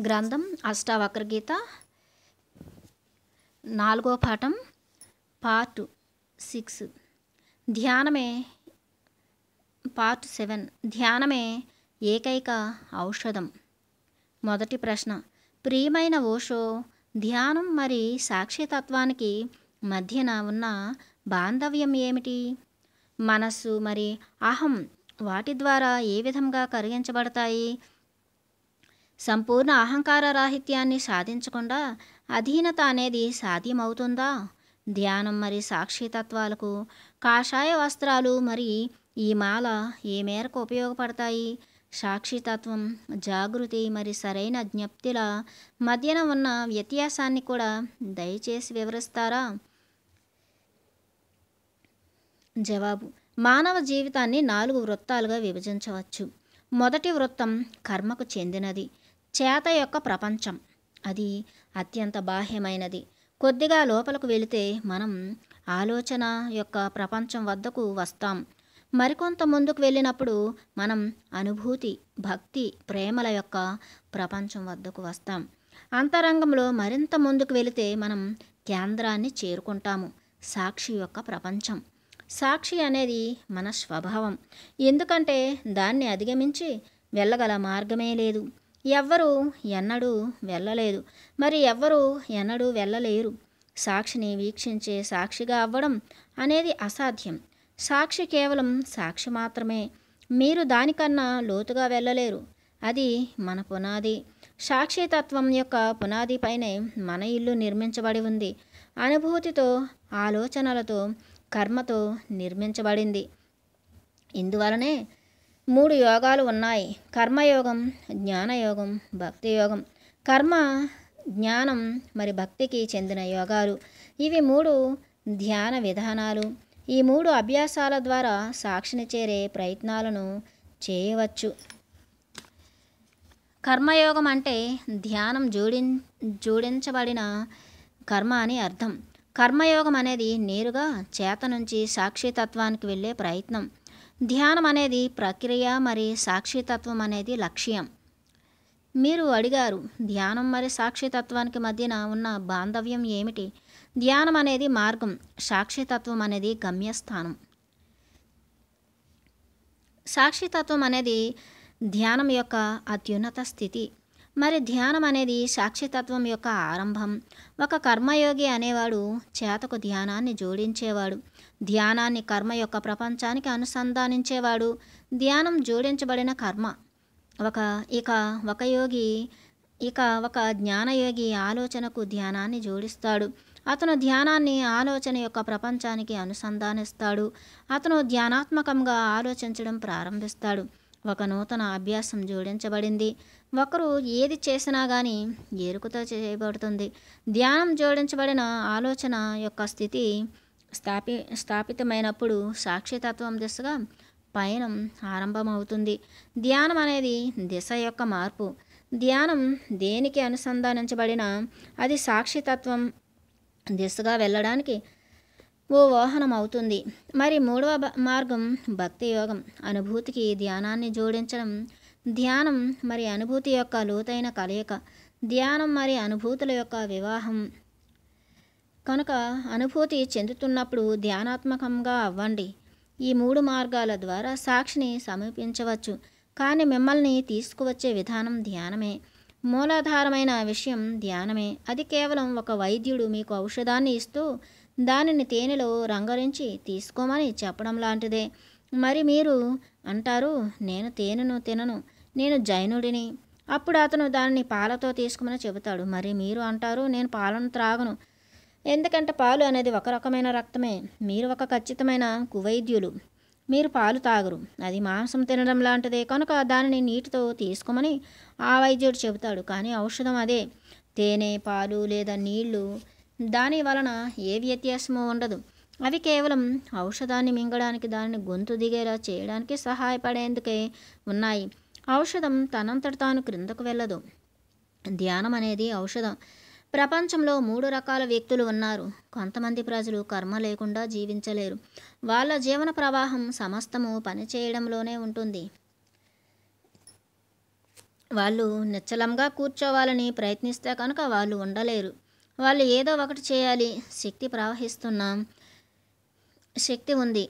గ్రంథం అష్టావక్రగీత నాలుగో పాఠం పార్ట్ సిక్స్. ధ్యానమే పార్ట్ సెవెన్. ధ్యానమే ఏకైక ఔషధం. మొదటి ప్రశ్న. ప్రియమైన ఓషో ధ్యానం మరి సాక్షితత్వానికి మధ్యన ఉన్న బాంధవ్యం ఏమిటి? మనస్సు మరి అహం వాటి ద్వారా ఏ విధంగా కరిగించబడతాయి? సంపూర్ణ అహంకార రాహిత్యాన్ని సాధించకుండా అధీనత అనేది సాధ్యమవుతుందా? ధ్యానం మరి సాక్షితత్వాలకు కాషాయ వస్త్రాలు మరి ఈ మాల ఏ మేరకు ఉపయోగపడతాయి? సాక్షితత్వం జాగృతి మరి సరైన జ్ఞప్తిల మధ్యన ఉన్న వ్యత్యాసాన్ని కూడా దయచేసి వివరిస్తారా? జవాబు. మానవ జీవితాన్ని నాలుగు వృత్తాలుగా విభజించవచ్చు. మొదటి వృత్తం కర్మకు చెందినది. చేత యొక్క ప్రపంచం. అది అత్యంత బాహ్యమైనది. కొద్దిగా లోపలకు వెళితే మనం ఆలోచన యొక్క ప్రపంచం వద్దకు వస్తాం. మరికొంత ముందుకు వెళ్ళినప్పుడు మనం అనుభూతి భక్తి ప్రేమల యొక్క ప్రపంచం వద్దకు వస్తాం. అంతరంగంలో మరింత ముందుకు వెళితే మనం కేంద్రాన్ని చేరుకుంటాము. సాక్షి యొక్క ప్రపంచం. సాక్షి అనేది మన స్వభావం. ఎందుకంటే దాన్ని అధిగమించి వెళ్ళగల మార్గమే లేదు. ఎవ్వరూ ఎన్నడూ వెళ్ళలేదు. మరి ఎవ్వరూ ఎన్నడూ వెళ్ళలేరు. సాక్షిని వీక్షించే సాక్షిగా అవ్వడం అనేది అసాధ్యం. సాక్షి కేవలం సాక్షి మాత్రమే. మీరు దానికన్నా లోతుగా వెళ్ళలేరు. అది మన పునాది. సాక్షితత్వం యొక్క పునాదిపైనే మన ఇల్లు నిర్మించబడి ఉంది. అనుభూతితో ఆలోచనలతో కర్మతో నిర్మించబడింది. ఇందువలనే మూడు యోగాలు ఉన్నాయి. కర్మయోగం జ్ఞానయోగం భక్తి యోగం కర్మ జ్ఞానం మరి భక్తికి చెందిన యోగాలు. ఇవి మూడు ధ్యాన విధానాలు. ఈ మూడు అభ్యాసాల ద్వారా సాక్షిని చేరే ప్రయత్నాలను చేయవచ్చు. కర్మయోగం అంటే ధ్యానం జోడిం జోడించబడిన కర్మ అని అర్థం. కర్మయోగం అనేది నేరుగా చేత నుంచి సాక్షితత్వానికి వెళ్ళే ప్రయత్నం. ధ్యానం అనేది ప్రక్రియ మరి సాక్షితత్వం అనేది లక్ష్యం. మీరు అడిగారు ధ్యానం మరి సాక్షితత్వానికి మధ్యన ఉన్న బాంధవ్యం ఏమిటి? ధ్యానం అనేది మార్గం సాక్షితత్వం అనేది గమ్యస్థానం. సాక్షితత్వం అనేది ధ్యానం యొక్క అత్యున్నత స్థితి. మరి ధ్యానం అనేది సాక్షితత్వం యొక్క ఆరంభం. ఒక కర్మయోగి అనేవాడు చేతకు ధ్యానాన్ని జోడించేవాడు. ధ్యానాన్ని కర్మ యొక్క ప్రపంచానికి అనుసంధానించేవాడు. ధ్యానం జోడించబడిన కర్మ. ఒక ఇక ఒక యోగి ఇక ఒక జ్ఞానయోగి ఆలోచనకు ధ్యానాన్ని జోడిస్తాడు. అతను ధ్యానాన్ని ఆలోచన యొక్క ప్రపంచానికి అనుసంధానిస్తాడు. అతను ధ్యానాత్మకంగా ఆలోచించడం ప్రారంభిస్తాడు. ఒక నూతన అభ్యాసం జోడించబడింది. ఒకరు ఏది చేసినా కానీ ఎరుకుతో చేయబడుతుంది. ధ్యానం జోడించబడిన ఆలోచన యొక్క స్థితి స్థాపి స్థాపితమైనప్పుడు సాక్షితత్వం దిశగా పయనం ఆరంభమవుతుంది. ధ్యానం అనేది దిశ యొక్క మార్పు. ధ్యానం దేనికి అనుసంధానించబడినా అది సాక్షితత్వం దిశగా వెళ్ళడానికి ఓ వాహనం అవుతుంది మరి మూడవ మార్గం భక్తి యోగం. అనుభూతికి ధ్యానాన్ని జోడించడం. ధ్యానం మరి అనుభూతి యొక్క లోతైన కలయిక. ధ్యానం మరి అనుభూతుల యొక్క వివాహం. కనుక అనుభూతి చెందుతున్నప్పుడు ధ్యానాత్మకంగా అవ్వండి. ఈ మూడు మార్గాల ద్వారా సాక్షిని సమీపించవచ్చు. కానీ మిమ్మల్ని తీసుకువచ్చే విధానం ధ్యానమే. మూలాధారమైన విషయం ధ్యానమే. అది కేవలం ఒక వైద్యుడు మీకు ఔషధాన్ని ఇస్తూ దానిని తేనెలో రంగరించి తీసుకోమని చెప్పడం లాంటిదే. మరి మీరు అంటారు నేను తేనెను తినను నేను జైనుడిని. అప్పుడు అతను దానిని పాలతో తీసుకోమని చెబుతాడు. మరి మీరు అంటారు నేను పాలను త్రాగను. ఎందుకంటే పాలు అనేది ఒక రకమైన రక్తమే. మీరు ఒక ఖచ్చితమైన కువైద్యులు. మీరు పాలు తాగరు. అది మాంసం తినడం లాంటిదే. కనుక దానిని నీటితో తీసుకోమని ఆ వైద్యుడు చెబుతాడు. కానీ ఔషధం అదే. తేనె పాలు లేదా నీళ్ళు దాని వలన ఏ వ్యత్యాసము ఉండదు. అవి కేవలం ఔషధాన్ని మింగడానికి దానిని గొంతు దిగేలా చేయడానికి సహాయపడేందుకే ఉన్నాయి. ఔషధం తనంతట తాను క్రిందకు వెళ్ళదు. ధ్యానం అనేది ఔషధం. ప్రపంచంలో మూడు రకాల వ్యక్తులు ఉన్నారు. కొంతమంది ప్రజలు కర్మ లేకుండా జీవించలేరు. వాళ్ళ జీవన ప్రవాహం సమస్తము పనిచేయడంలోనే ఉంటుంది. వాళ్ళు నిశ్చలంగా కూర్చోవాలని ప్రయత్నిస్తే కనుక వాళ్ళు ఉండలేరు. వాళ్ళు ఏదో ఒకటి చేయాలి. శక్తి ప్రవహిస్తున్న. శక్తి ఉంది.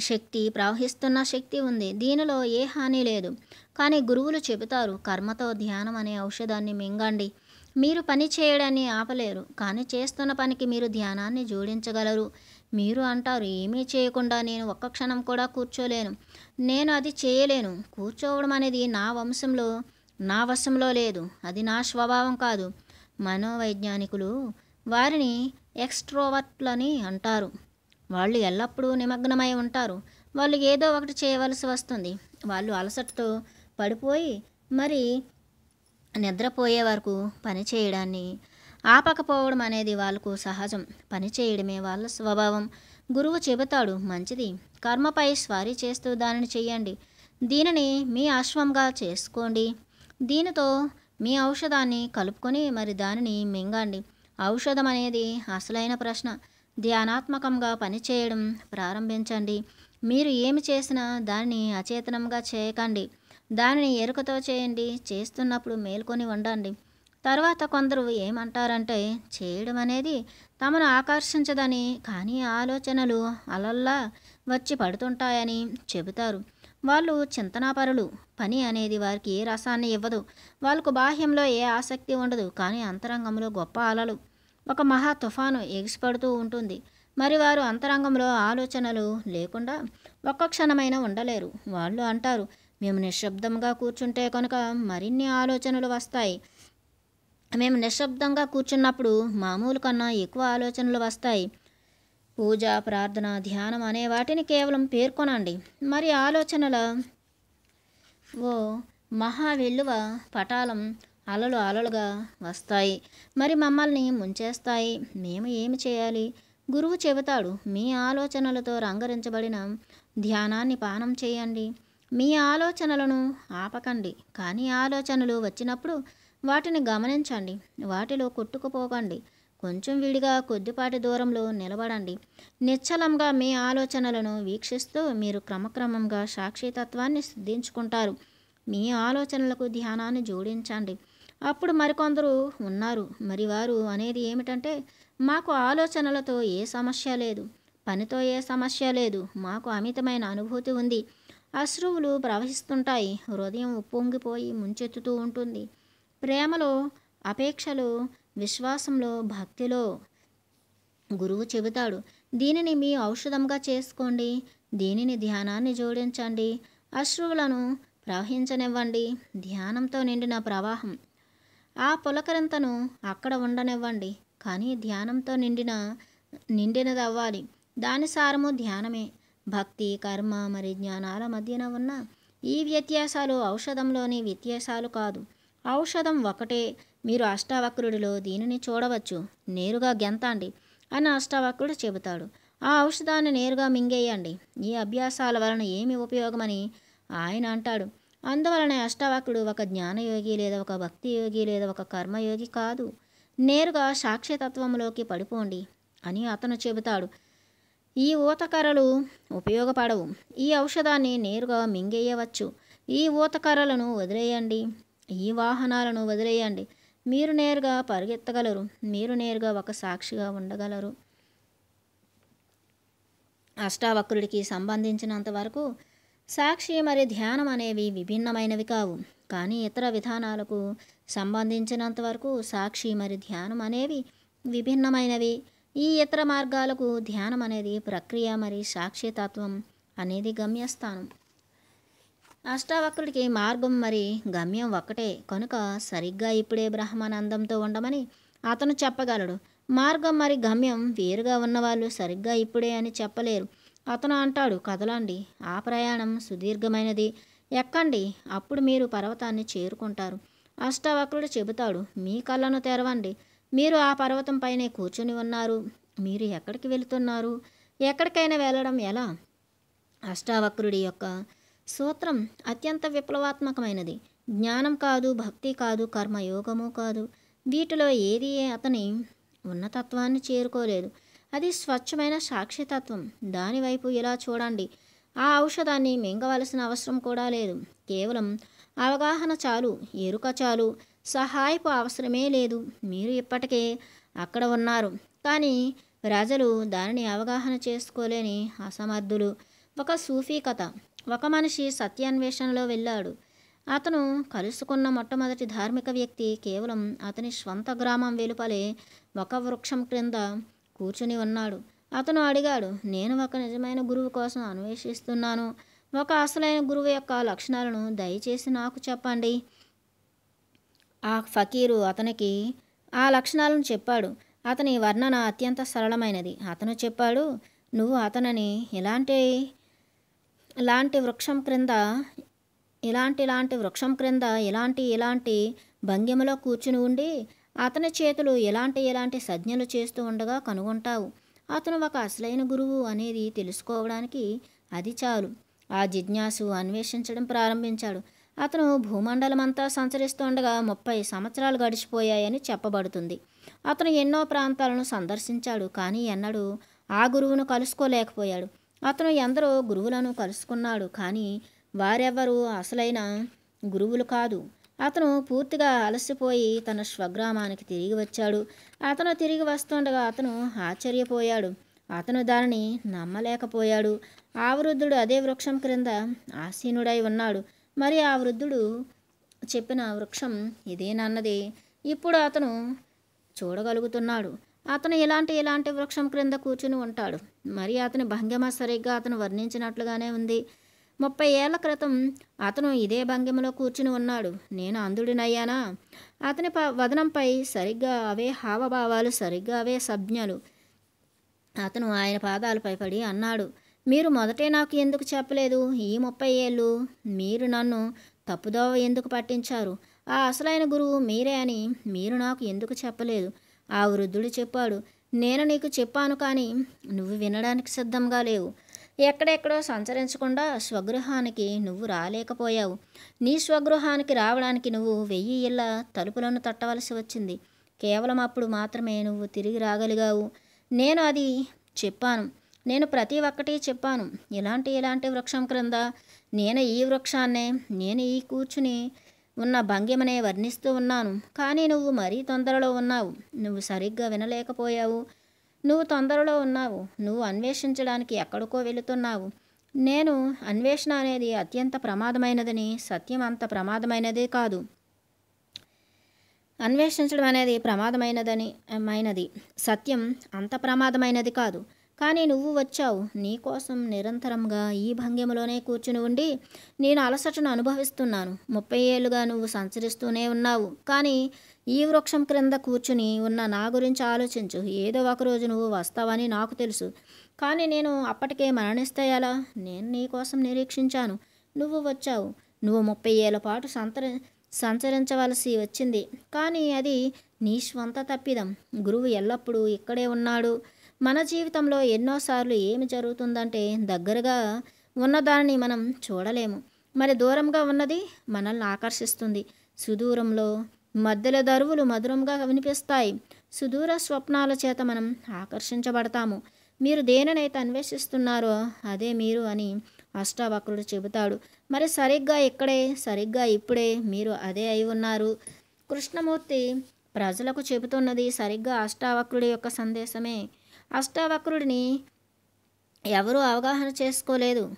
శక్తి ప్రవహిస్తున్న శక్తి ఉంది. దీనిలో ఏ హాని లేదు. కానీ గురువులు చెబుతారు కర్మతో ధ్యానం అనే ఔషధాన్ని మింగండి. మీరు పని చేయడాన్ని ఆపలేరు. కానీ చేస్తున్న పనికి మీరు ధ్యానాన్ని జోడించగలరు. మీరు అంటారు ఏమీ చేయకుండా నేను ఒక్క క్షణం కూడా కూర్చోలేను. నేను అది చేయలేను. కూర్చోవడం అనేది నా వంశంలో నా వశంలో లేదు. అది నా స్వభావం కాదు. మనోవైజ్ఞానికులు వారిని ఎక్స్ట్రోవర్ట్లని అంటారు. వాళ్ళు ఎల్లప్పుడూ నిమగ్నమై ఉంటారు. వాళ్ళు ఏదో ఒకటి చేయవలసి వస్తుంది. వాళ్ళు అలసటతో పడిపోయి మరి నిద్రపోయే వరకు పని చేయడాన్ని ఆపకపోవడం అనేది వాళ్ళకు సహజం. పని చేయడమే వాళ్ళ స్వభావం. గురువు చెబుతాడు మంచిది. కర్మపై స్వారీ చేస్తూ దానిని చేయండి దీనిని మీ అశ్వంగా చేసుకోండి. దీనితో మీ ఔషధాన్ని కలుపుకొని మరి దానిని మింగండి. ఔషధం అనేది అసలైన ప్రశ్న. ధ్యానాత్మకంగా పనిచేయడం ప్రారంభించండి. మీరు ఏమి చేసినా దానిని అచేతనంగా చేయకండి. దానిని ఎరుకతో చేయండి. చేస్తున్నప్పుడు మేల్కొని ఉండండి. తర్వాత కొందరు ఏమంటారంటే చేయడం అనేది తమను ఆకర్షించదని కానీ ఆలోచనలు అలల్లా వచ్చి పడుతుంటాయని చెబుతారు. వాళ్ళు చింతనాపరులు. పని అనేది వారికి ఏ రసాన్ని ఇవ్వదు. వాళ్ళకు బాహ్యంలో ఏ ఆసక్తి ఉండదు. కానీ అంతరంగంలో గొప్ప అలలు. ఒక మహా తుఫాను ఎగిసిపడుతూ ఉంటుంది. మరి వారు అంతరంగంలో ఆలోచనలు లేకుండా ఒక్క క్షణమైనా ఉండలేరు. వాళ్ళు అంటారు మేము నిశ్శబ్దంగా కూర్చుంటే కనుక మరిన్ని ఆలోచనలు వస్తాయి. మేము నిశ్శబ్దంగా కూర్చున్నప్పుడు మామూలు కన్నా ఎక్కువ ఆలోచనలు వస్తాయి. పూజ ప్రార్థన ధ్యానం అనే వాటిని కేవలం పేర్కొనండి. మరి ఆలోచనల ఓ మహా వెల్లువ పటాలం అలలు అలలుగా వస్తాయి. మరి మమ్మల్ని ముంచేస్తాయి. మేము ఏమి చేయాలి? గురువు చెబుతాడు మీ ఆలోచనలతో రంగరించబడిన ధ్యానాన్ని పానం చేయండి. మీ ఆలోచనలను ఆపకండి. కానీ ఆలోచనలు వచ్చినప్పుడు వాటిని గమనించండి. వాటిలో కొట్టుకుపోకండి. కొంచెం విడిగా కొద్దిపాటి దూరంలో నిలబడండి. నిశ్చలంగా మీ ఆలోచనలను వీక్షిస్తూ మీరు క్రమక్రమంగా సాక్షితత్వాన్ని సిద్ధించుకుంటారు. మీ ఆలోచనలకు ధ్యానాన్ని జోడించండి. అప్పుడు మరికొందరు ఉన్నారు. మరి వారు అనేది ఏమిటంటే మాకు ఆలోచనలతో ఏ సమస్య లేదు. పనితో ఏ సమస్య లేదు. మాకు అమితమైన అనుభూతి ఉంది. అశ్రువులు ప్రవహిస్తుంటాయి. హృదయం ఉప్పొంగిపోయి ముంచెత్తుతూ ఉంటుంది. ప్రేమలో అపేక్షలు విశ్వాసంలో భక్తిలో గురువు చెబుతాడు దీనిని మీ ఔషధంగా చేసుకోండి దీనిని ధ్యానాన్ని జోడించండి అశ్రువులను ప్రవహించనివ్వండి ధ్యానంతో నిండిన ప్రవాహం. ఆ పులకరింతను అక్కడ ఉండనివ్వండి కానీ ధ్యానంతో నిండిన నిండినది అవ్వాలి దాని సారము ధ్యానమే. భక్తి కర్మ మరి జ్ఞానాల మధ్యన ఉన్న ఈ వ్యత్యాసాలు ఔషధంలోని వ్యత్యాసాలు కాదు. ఔషధం ఒకటే మీరు అష్టావక్రుడిలో దీనిని చూడవచ్చు. నేరుగా గెంతండి అని అష్టావక్రుడు చెబుతాడు. ఆ ఔషధాన్ని నేరుగా మింగేయండి. ఈ అభ్యాసాల వలన ఏమి ఉపయోగమని ఆయన అంటాడు. అందువలన అష్టావక్రుడు ఒక జ్ఞానయోగి లేదా ఒక భక్తి యోగి లేదా ఒక కర్మయోగి కాదు. నేరుగా సాక్షితత్వంలోకి పడిపోండి అని అతను చెబుతాడు. ఈ ఊతకర్రలు ఉపయోగపడవు. ఈ ఔషధాన్ని నేరుగా మింగేయవచ్చు. ఈ ఊతకర్రలను వదిలేయండి. ఈ వాహనాలను వదిలేయండి. మీరు నేరుగా పరిగెత్తగలరు. మీరు నేరుగా ఒక సాక్షిగా ఉండగలరు. అష్టావక్రుడికి సంబంధించినంత వరకు సాక్షి మరి ధ్యానం అనేవి విభిన్నమైనవి కావు. కానీ ఇతర విధానాలకు సంబంధించినంత వరకు సాక్షి మరి ధ్యానం అనేవి విభిన్నమైనవి. ఈ ఇతర మార్గాలకు ధ్యానం అనేది ప్రక్రియ మరి సాక్షితత్వం అనేది గమ్యస్థానం. అష్టావక్రుడికి మార్గం మరి గమ్యం ఒక్కటే. కనుక సరిగ్గా ఇప్పుడే బ్రహ్మానందంతో ఉండమని అతను చెప్పగలడు. మార్గం మరి గమ్యం వేరుగా ఉన్నవాళ్ళు సరిగ్గా ఇప్పుడే అని చెప్పలేరు. అతను అంటాడు కదలండి ఆ ప్రయాణం సుదీర్ఘమైనది. ఎక్కండి అప్పుడు మీరు పర్వతాన్ని చేరుకుంటారు. అష్టావక్రుడు చెబుతాడు మీ కళ్ళను తెరవండి. మీరు ఆ పర్వతం పైనే కూర్చుని ఉన్నారు. మీరు ఎక్కడికి వెళుతున్నారు? ఎక్కడికైనా వెళ్ళడం ఎలా? అష్టావక్రుడి యొక్క సూత్రం అత్యంత విప్లవాత్మకమైనది. జ్ఞానం కాదు భక్తి కాదు కర్మయోగము కాదు. వీటిలో ఏది అతని ఉన్నతత్వాన్ని చేరుకోలేదు. అది స్వచ్ఛమైన సాక్షితత్వం. దానివైపు ఇలా చూడండి. ఆ ఔషధాన్ని మింగవలసిన అవసరం కూడా లేదు. కేవలం అవగాహన చాలు ఎరుక చాలు. సహాయపు అవసరమే లేదు. మీరు ఇప్పటికే అక్కడ ఉన్నారు. కానీ ప్రజలు దానిని అవగాహన చేసుకోలేని అసమర్థులు. ఒక సూఫీ కథ. ఒక మనిషి సత్యాన్వేషణలో వెళ్ళాడు. అతను కలుసుకున్న మొట్టమొదటి ధార్మిక వ్యక్తి కేవలం అతని స్వంత గ్రామం వెలుపలే ఒక వృక్షం క్రింద కూర్చుని ఉన్నాడు. అతను అడిగాడు నేను ఒక నిజమైన గురువు కోసం అన్వేషిస్తున్నాను. ఒక అసలైన గురువు యొక్క లక్షణాలను దయచేసి నాకు చెప్పండి. ఆ ఫకీరు అతనికి ఆ లక్షణాలను చెప్పాడు. అతని వర్ణన అత్యంత సరళమైనది. అతను చెప్పాడు నువ్వు అతనిని ఇలాంటి ఇలాంటి వృక్షం క్రింద ఇలాంటి ఇలాంటి వృక్షం క్రింద ఇలాంటి ఇలాంటి భంగిమలో కూర్చుని ఉండి అతని చేతులు ఎలాంటి ఎలాంటి సజ్ఞలు చేస్తూ ఉండగా కనుగొంటావు. అతను ఒక అసలైన గురువు అనేది తెలుసుకోవడానికి అది చాలు. ఆ జిజ్ఞాసు అన్వేషించడం ప్రారంభించాడు. అతను భూమండలమంతా సంచరిస్తుండగా ముప్పై సంవత్సరాలు గడిచిపోయాయని చెప్పబడుతుంది. అతను ఎన్నో ప్రాంతాలను సందర్శించాడు కానీ ఎన్నడూ ఆ గురువును కలుసుకోలేకపోయాడు. అతను ఎందరో గురువులను కలుసుకున్నాడు కానీ వారెవ్వరూ అసలైన గురువులు కాదు. అతను పూర్తిగా అలసిపోయి తన స్వగ్రామానికి తిరిగి వచ్చాడు. అతను తిరిగి వస్తుండగా అతను ఆశ్చర్యపోయాడు. అతను దానిని నమ్మలేకపోయాడు. ఆ వృద్ధుడు అదే వృక్షం క్రింద ఆసీనుడై ఉన్నాడు. మరి ఆ వృద్ధుడు చెప్పిన వృక్షం ఇదేనన్నది ఇప్పుడు అతను చూడగలుగుతున్నాడు. అతను ఇలాంటి ఇలాంటి వృక్షం క్రింద కూర్చుని ఉంటాడు. మరి అతని భంగిమ సరిగ్గా అతను వర్ణించినట్లుగానే ఉంది. ముప్పై ఏళ్ళ క్రితం అతను ఇదే భంగిమలో కూర్చుని ఉన్నాడు. నేను అంధుడినయ్యానా? అతని ప వదనంపై సరిగ్గా అవే హావభావాలు సరిగ్గా అవే సంజ్ఞలు. అతను ఆయన పాదాలపై పడి అన్నాడు మీరు మొదటే నాకు ఎందుకు చెప్పలేదు? ఈ ముప్పై ఏళ్ళు మీరు నన్ను తప్పుదోవ ఎందుకు పట్టించారు? ఆ అసలైన గురువు మీరే అని మీరు నాకు ఎందుకు చెప్పలేదు? ఆ వృద్ధుడు చెప్పాడు నేను నీకు చెప్పాను కానీ నువ్వు వినడానికి సిద్ధంగా లేవు. ఎక్కడెక్కడో సంచరించకుండా స్వగృహానికి నువ్వు రాలేకపోయావు. నీ స్వగృహానికి రావడానికి నువ్వు వెయ్యి ఇళ్ళ తలుపులను తట్టవలసి వచ్చింది. కేవలం అప్పుడు మాత్రమే నువ్వు తిరిగి రాగలిగావు. నేను అది చెప్పాను. నేను ప్రతి ఒక్కటి చెప్పాను. ఇలాంటి ఇలాంటి వృక్షం క్రింద నేను ఈ వృక్షాన్నే నేను ఈ కూర్చుని ఉన్న భంగిమనే వర్ణిస్తూ ఉన్నాను. కానీ నువ్వు మరీ తొందరలో ఉన్నావు. నువ్వు సరిగ్గా వినలేకపోయావు. నువ్వు తొందరలో ఉన్నావు. నువ్వు అన్వేషించడానికి ఎక్కడికో వెళుతున్నావు. నేను అన్వేషణ అనేది అత్యంత ప్రమాదమైనదని సత్యం అంత ప్రమాదమైనదే కాదు. అన్వేషించడం అనేది ప్రమాదమైనదని మైనది. సత్యం అంత ప్రమాదమైనది కాదు. కానీ నువ్వు వచ్చావు. నీకోసం నిరంతరంగా ఈ భంగిమలోనే కూర్చుని ఉండి నేను అలసటను అనుభవిస్తున్నాను. ముప్పై ఏళ్ళుగా నువ్వు సంచరిస్తూనే ఉన్నావు. కానీ ఈ వృక్షం క్రింద కూర్చుని ఉన్న నా గురించి ఆలోచించు. ఏదో ఒకరోజు నువ్వు వస్తావని నాకు తెలుసు. కానీ నేను అప్పటికే మరణిస్తే ఎలా? నేను నీ కోసం నిరీక్షించాను. నువ్వు వచ్చావు. నువ్వు ముప్పై ఏళ్ళ పాటు సంతరి సంచరించవలసి వచ్చింది. కానీ అది నీ స్వంత తప్పిదం. గురువు ఎల్లప్పుడూ ఇక్కడే ఉన్నాడు. మన జీవితంలో ఎన్నోసార్లు ఏమి జరుగుతుందంటే దగ్గరగా ఉన్నదానిని మనం చూడలేము. మరి దూరంగా ఉన్నది మనల్ని ఆకర్షిస్తుంది. సుదూరంలో మధ్యలో దరువులు మధురంగా వినిపిస్తాయి. సుదూర స్వప్నాల చేత మనం ఆకర్షించబడతాము. మీరు దేనినైతే అన్వేషిస్తున్నారో అదే మీరు అని అష్టావక్రుడు చెబుతాడు. మరి సరిగ్గా ఇక్కడే సరిగ్గా ఇప్పుడే మీరు అదే అయి ఉన్నారు. కృష్ణమూర్తి ప్రజలకు చెబుతున్నది సరిగ్గా అష్టావక్రుడి యొక్క సందేశమే. అష్టావక్రుడిని ఎవరూ అవగాహన చేసుకోలేదు.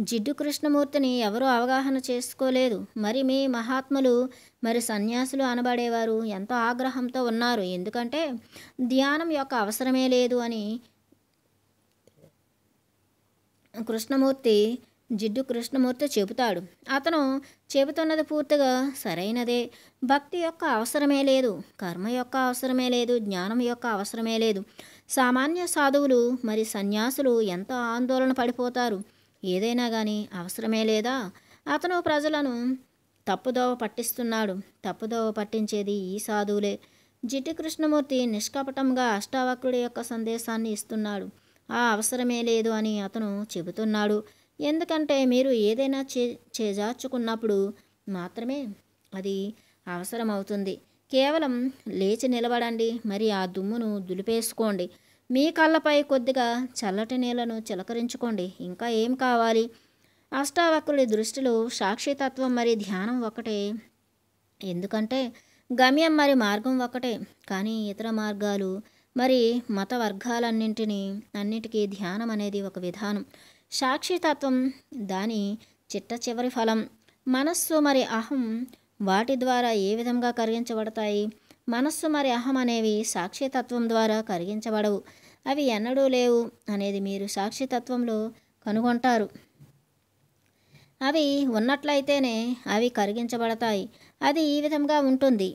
జిడ్డు కృష్ణమూర్తిని ఎవరూ అవగాహన చేసుకోలేదు. మరి మీ మహాత్ములు మరి సన్యాసులు అనబడేవారు ఎంతో ఆగ్రహంతో ఉన్నారు. ఎందుకంటే ధ్యానం యొక్క అవసరమే లేదు అని కృష్ణమూర్తి జిడ్డు కృష్ణమూర్తి చెబుతాడు. అతను చెబుతున్నది పూర్తిగా సరైనదే. భక్తి యొక్క అవసరమే లేదు. కర్మ యొక్క అవసరమే లేదు. జ్ఞానం యొక్క అవసరమే లేదు. సామాన్య సాధువులు మరి సన్యాసులు ఎంత ఆందోళన పడిపోతారు? ఏదైనా కానీ అవసరమే లేదా? అతను ప్రజలను తప్పుదోవ పట్టిస్తున్నాడు. తప్పుదోవ పట్టించేది ఈ సాధువులే. జిటి కృష్ణమూర్తి నిష్కపటంగా అష్టావక్రుడి యొక్క సందేశాన్ని ఇస్తున్నాడు. ఆ అవసరమే లేదు అని అతను చెబుతున్నాడు. ఎందుకంటే మీరు ఏదైనా చే చేజార్చుకున్నప్పుడు మాత్రమే అది అవసరమవుతుంది. కేవలం లేచి నిలబడండి మరి ఆ దుమ్మును దులిపేసుకోండి. మీ కళ్ళపై కొద్దిగా చల్లటి నీళ్ళను చిలకరించుకోండి. ఇంకా ఏం కావాలి? అష్టావక్రుడి దృష్టిలో సాక్షితత్వం మరి ధ్యానం ఒకటే ఎందుకంటే గమ్యం మరి మార్గం ఒకటే కానీ ఇతర మార్గాలు మరి మత వర్గాలన్నింటినీ అన్నిటికీ ధ్యానం అనేది ఒక విధానం. సాక్షితత్వం దాని చిట్ట చివరి ఫలం. మనస్సు మరి అహం వాటి ద్వారా ఏ విధంగా కరిగించబడతాయి? మనస్సు మరి అహం అనేవి సాక్షితత్వం ద్వారా కరిగించబడవు. అవి ఎన్నడూ లేవు అనేది మీరు సాక్షితత్వంలో కనుగొంటారు. అవి ఉన్నట్లయితేనే అవి కరిగించబడతాయి. అది ఈ విధంగా ఉంటుంది.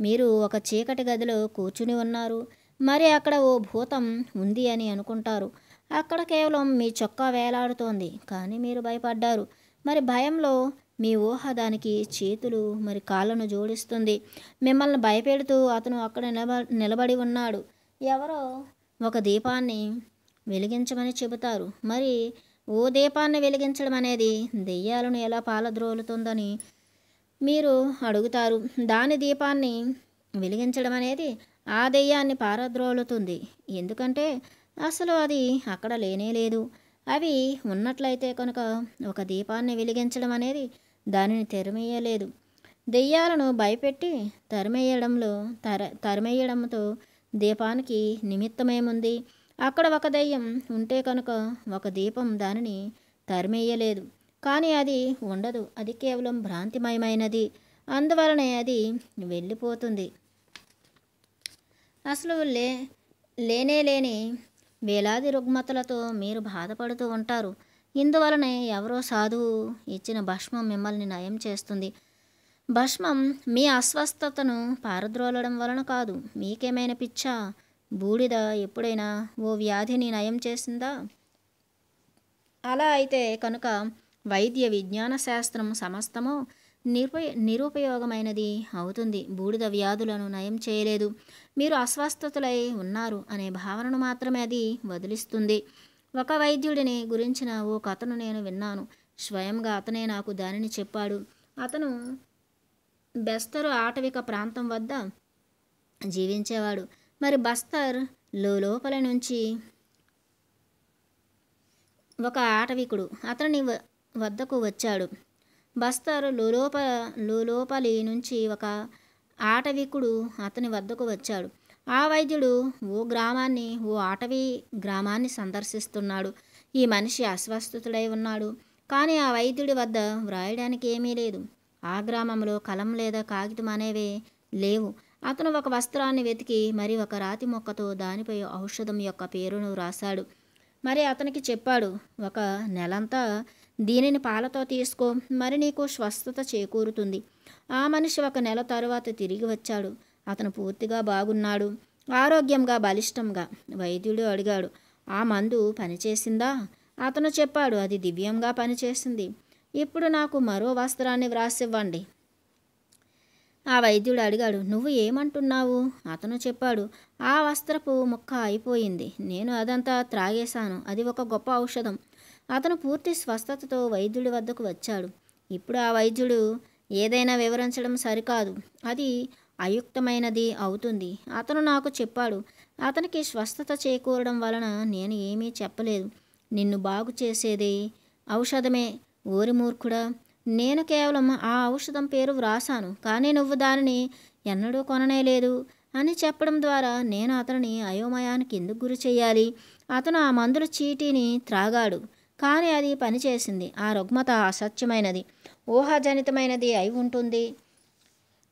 మీరు ఒక చీకటి గదిలో కూర్చుని ఉన్నారు. మరి అక్కడ ఓ భూతం ఉంది అని అనుకుంటారు. అక్కడ కేవలం మీ చొక్కా వేలాడుతోంది. కానీ మీరు భయపడ్డారు. మరి భయంలో మీ ఊహ దానికి చేతులు మరి కాళ్ళను జోడిస్తుంది. మిమ్మల్ని భయపెడుతూ అతను అక్కడ నిలబ నిలబడి ఉన్నాడు. ఎవరో ఒక దీపాన్ని వెలిగించమని చెబుతారు. మరి ఓ దీపాన్ని వెలిగించడం అనేది దెయ్యాలను ఎలా పాలద్రోలుతుందని మీరు అడుగుతారు. దాని దీపాన్ని వెలిగించడం అనేది ఆ దెయ్యాన్ని పారద్రోలుతుంది. ఎందుకంటే అసలు అది అక్కడ లేనే లేదు. అవి ఉన్నట్లయితే కనుక ఒక దీపాన్ని వెలిగించడం అనేది దానిని తెరమేయలేదు. దెయ్యాలను భయపెట్టి తరిమేయడంలో తర తరిమేయడంతో దీపానికి నిమిత్తమేముంది? అక్కడ ఒక దెయ్యం ఉంటే కనుక ఒక దీపం దానిని తరిమేయలేదు. కానీ అది ఉండదు. అది కేవలం భ్రాంతిమయమైనది. అందువలనే అది వెళ్ళిపోతుంది. అసలు లే లేనే లేని వేలాది రుగ్మతలతో మీరు బాధపడుతూ ఉంటారు. ఇందువలనే ఎవరో సాధువు ఇచ్చిన భస్మం మిమ్మల్ని నయం చేస్తుంది. భస్మం మీ అస్వస్థతను పారద్రోలడం వలన కాదు. మీకేమైనా పిచ్చా? బూడిద ఎప్పుడైనా ఓ వ్యాధిని నయం చేసిందా? అలా అయితే కనుక వైద్య విజ్ఞాన శాస్త్రం సమస్తము నిరుప నిరుపయోగమైనది అవుతుంది. బూడిద వ్యాధులను నయం చేయలేదు. మీరు అస్వస్థతలై ఉన్నారు అనే భావనను మాత్రమే అది వదిలిస్తుంది. ఒక వైద్యుడిని గురించిన ఓ కథను నేను విన్నాను. స్వయంగా అతనే నాకు దానిని చెప్పాడు. అతను బెస్తరు ఆటవిక ప్రాంతం వద్ద జీవించేవాడు. మరి బస్తర్ లోపల నుంచి ఒక ఆటవికుడు అతని వద్దకు వచ్చాడు. బస్తర్ లోపల లోపలి నుంచి ఒక ఆటవికుడు అతని వద్దకు వచ్చాడు. ఆ వైద్యుడు ఓ గ్రామాన్ని ఓ అటవీ గ్రామాన్ని సందర్శిస్తున్నాడు. ఈ మనిషి అస్వస్థతుడై ఉన్నాడు. కానీ ఆ వైద్యుడి వద్ద వ్రాయడానికి ఏమీ లేదు. ఆ గ్రామంలో కలం లేదా కాగితం అనేవే లేవు. అతను ఒక వస్త్రాన్ని వెతికి మరి ఒక రాతి మొక్కతో దానిపై ఔషధం యొక్క పేరును రాశాడు. మరి అతనికి చెప్పాడు ఒక నెలంతా దీనిని పాలతో తీసుకో మరి నీకు స్వస్థత చేకూరుతుంది. ఆ మనిషి ఒక నెల తరువాత తిరిగి వచ్చాడు. అతను పూర్తిగా బాగున్నాడు. ఆరోగ్యంగా బలిష్టంగా వైద్యుడు అడిగాడు. ఆ మందు పనిచేసిందా? అతను చెప్పాడు. అది దివ్యంగా పనిచేసింది. ఇప్పుడు నాకు మరో వస్త్రాన్ని వ్రాసివ్వండి. ఆ వైద్యుడు అడిగాడు. నువ్వు ఏమంటున్నావు? అతను చెప్పాడు. ఆ వస్త్రపు ముక్క అయిపోయింది. నేను అదంతా త్రాగేశాను. అది ఒక గొప్ప ఔషధం. అతను పూర్తి స్వస్థతతో వైద్యుడి వద్దకు వచ్చాడు. ఇప్పుడు ఆ వైద్యుడు ఏదైనా వివరించడం సరికాదు. అది అయుక్తమైనది అవుతుంది. అతను నాకు చెప్పాడు. అతనికి స్వస్థత చేకూరడం వలన నేను ఏమీ చెప్పలేదు. నిన్ను బాగు చేసేది ఔషధమే. ఓరి మూర్ఖుడా నేను కేవలం ఆ ఔషధం పేరు వ్రాసాను కానీ నువ్వు దానిని ఎన్నడూ కొననేలేదు అని చెప్పడం ద్వారా నేను అతనిని అయోమయానికి ఎందుకు గురి చేయాలి? అతను ఆ మందుల చీటీని త్రాగాడు. కానీ అది పనిచేసింది. ఆ రుగ్మత అసత్యమైనది. ఊహాజనితమైనది అయి ఉంటుంది.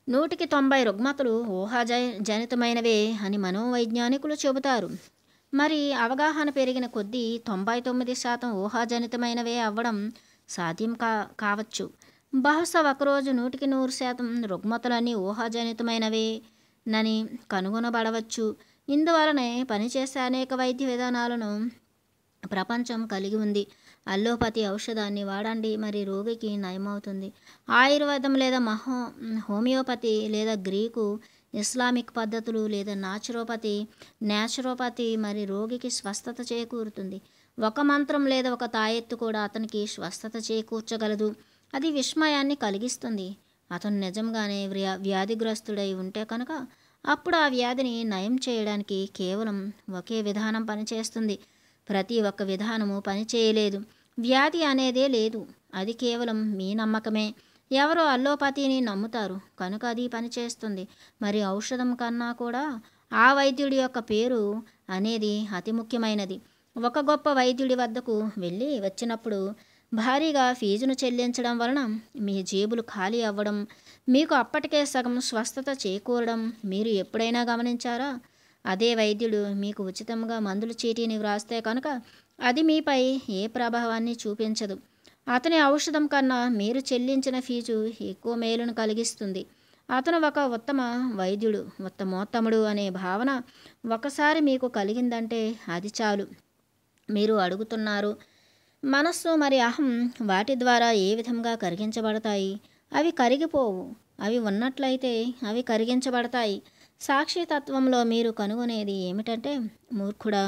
నూటికి తొంభై రుగ్మతలు ఊహాజ జనితమైనవే అని మనోవైజ్ఞానికులు చెబుతారు. మరి అవగాహన పెరిగిన కొద్దీ తొంభై తొమ్మిది శాతం ఊహాజనితమైనవే అవ్వడం సాధ్యం కా కావచ్చు. బహుశా ఒకరోజు నూటికి నూరు శాతం రుగ్మతలన్నీ ఊహాజనితమైనవే నని కనుగొనబడవచ్చు. ఇందువలనే పనిచేసే అనేక వైద్య విధానాలను ప్రపంచం కలిగి ఉంది. అల్లోపతి ఔషధాన్ని వాడండి మరి రోగికి నయమవుతుంది. ఆయుర్వేదం లేదా మహో హోమియోపతి లేదా గ్రీకు ఇస్లామిక్ పద్ధతులు లేదా నాచురోపతి న్యాచురోపతి మరి రోగికి స్వస్థత చేకూరుతుంది. ఒక మంత్రం లేదా ఒక తాయెత్తు కూడా అతనికి స్వస్థత చేకూర్చగలదు. అది విస్మయాన్ని కలిగిస్తుంది. అతను నిజంగానే వ్యా వ్యాధిగ్రస్తుడై ఉంటే కనుక అప్పుడు ఆ వ్యాధిని నయం చేయడానికి కేవలం ఒకే విధానం పనిచేస్తుంది. ప్రతి ఒక్క విధానము పనిచేయలేదు. వ్యాధి అనేదే లేదు. అది కేవలం మీ నమ్మకమే. ఎవరు అల్లోపతిని నమ్ముతారు. కనుక అది పనిచేస్తుంది మరి ఔషధం కన్నా కూడా ఆ వైద్యుడి యొక్క పేరు అనేది అతి ముఖ్యమైనది. ఒక గొప్ప వైద్యుడి వద్దకు వెళ్ళి వచ్చినప్పుడు భారీగా ఫీజును చెల్లించడం వలన మీ జేబులు ఖాళీ అవ్వడం మీకు అప్పటికే సగం స్వస్థత చేకూరడం మీరు ఎప్పుడైనా గమనించారా? అదే వైద్యుడు మీకు ఉచితంగా మందుల చీటీని వ్రాస్తే కనుక అది మీపై ఏ ప్రభావాన్ని చూపించదు. అతని ఔషధం కన్నా మీరు చెల్లించిన ఫీజు ఎక్కువ మేలును కలిగిస్తుంది. అతను ఒక ఉత్తమ వైద్యుడు ఉత్తమోత్తముడు అనే భావన ఒకసారి మీకు కలిగిందంటే అది చాలు. మీరు అడుగుతున్నారు మనస్సు మరి అహం వాటి ద్వారా ఏ విధంగా కరిగించబడతాయి? అవి కరిగిపోవు. అవి ఉన్నట్లయితే అవి కరిగించబడతాయి. సాక్షితత్వంలో మీరు కనుగొనేది ఏమిటంటే మూర్ఖుడా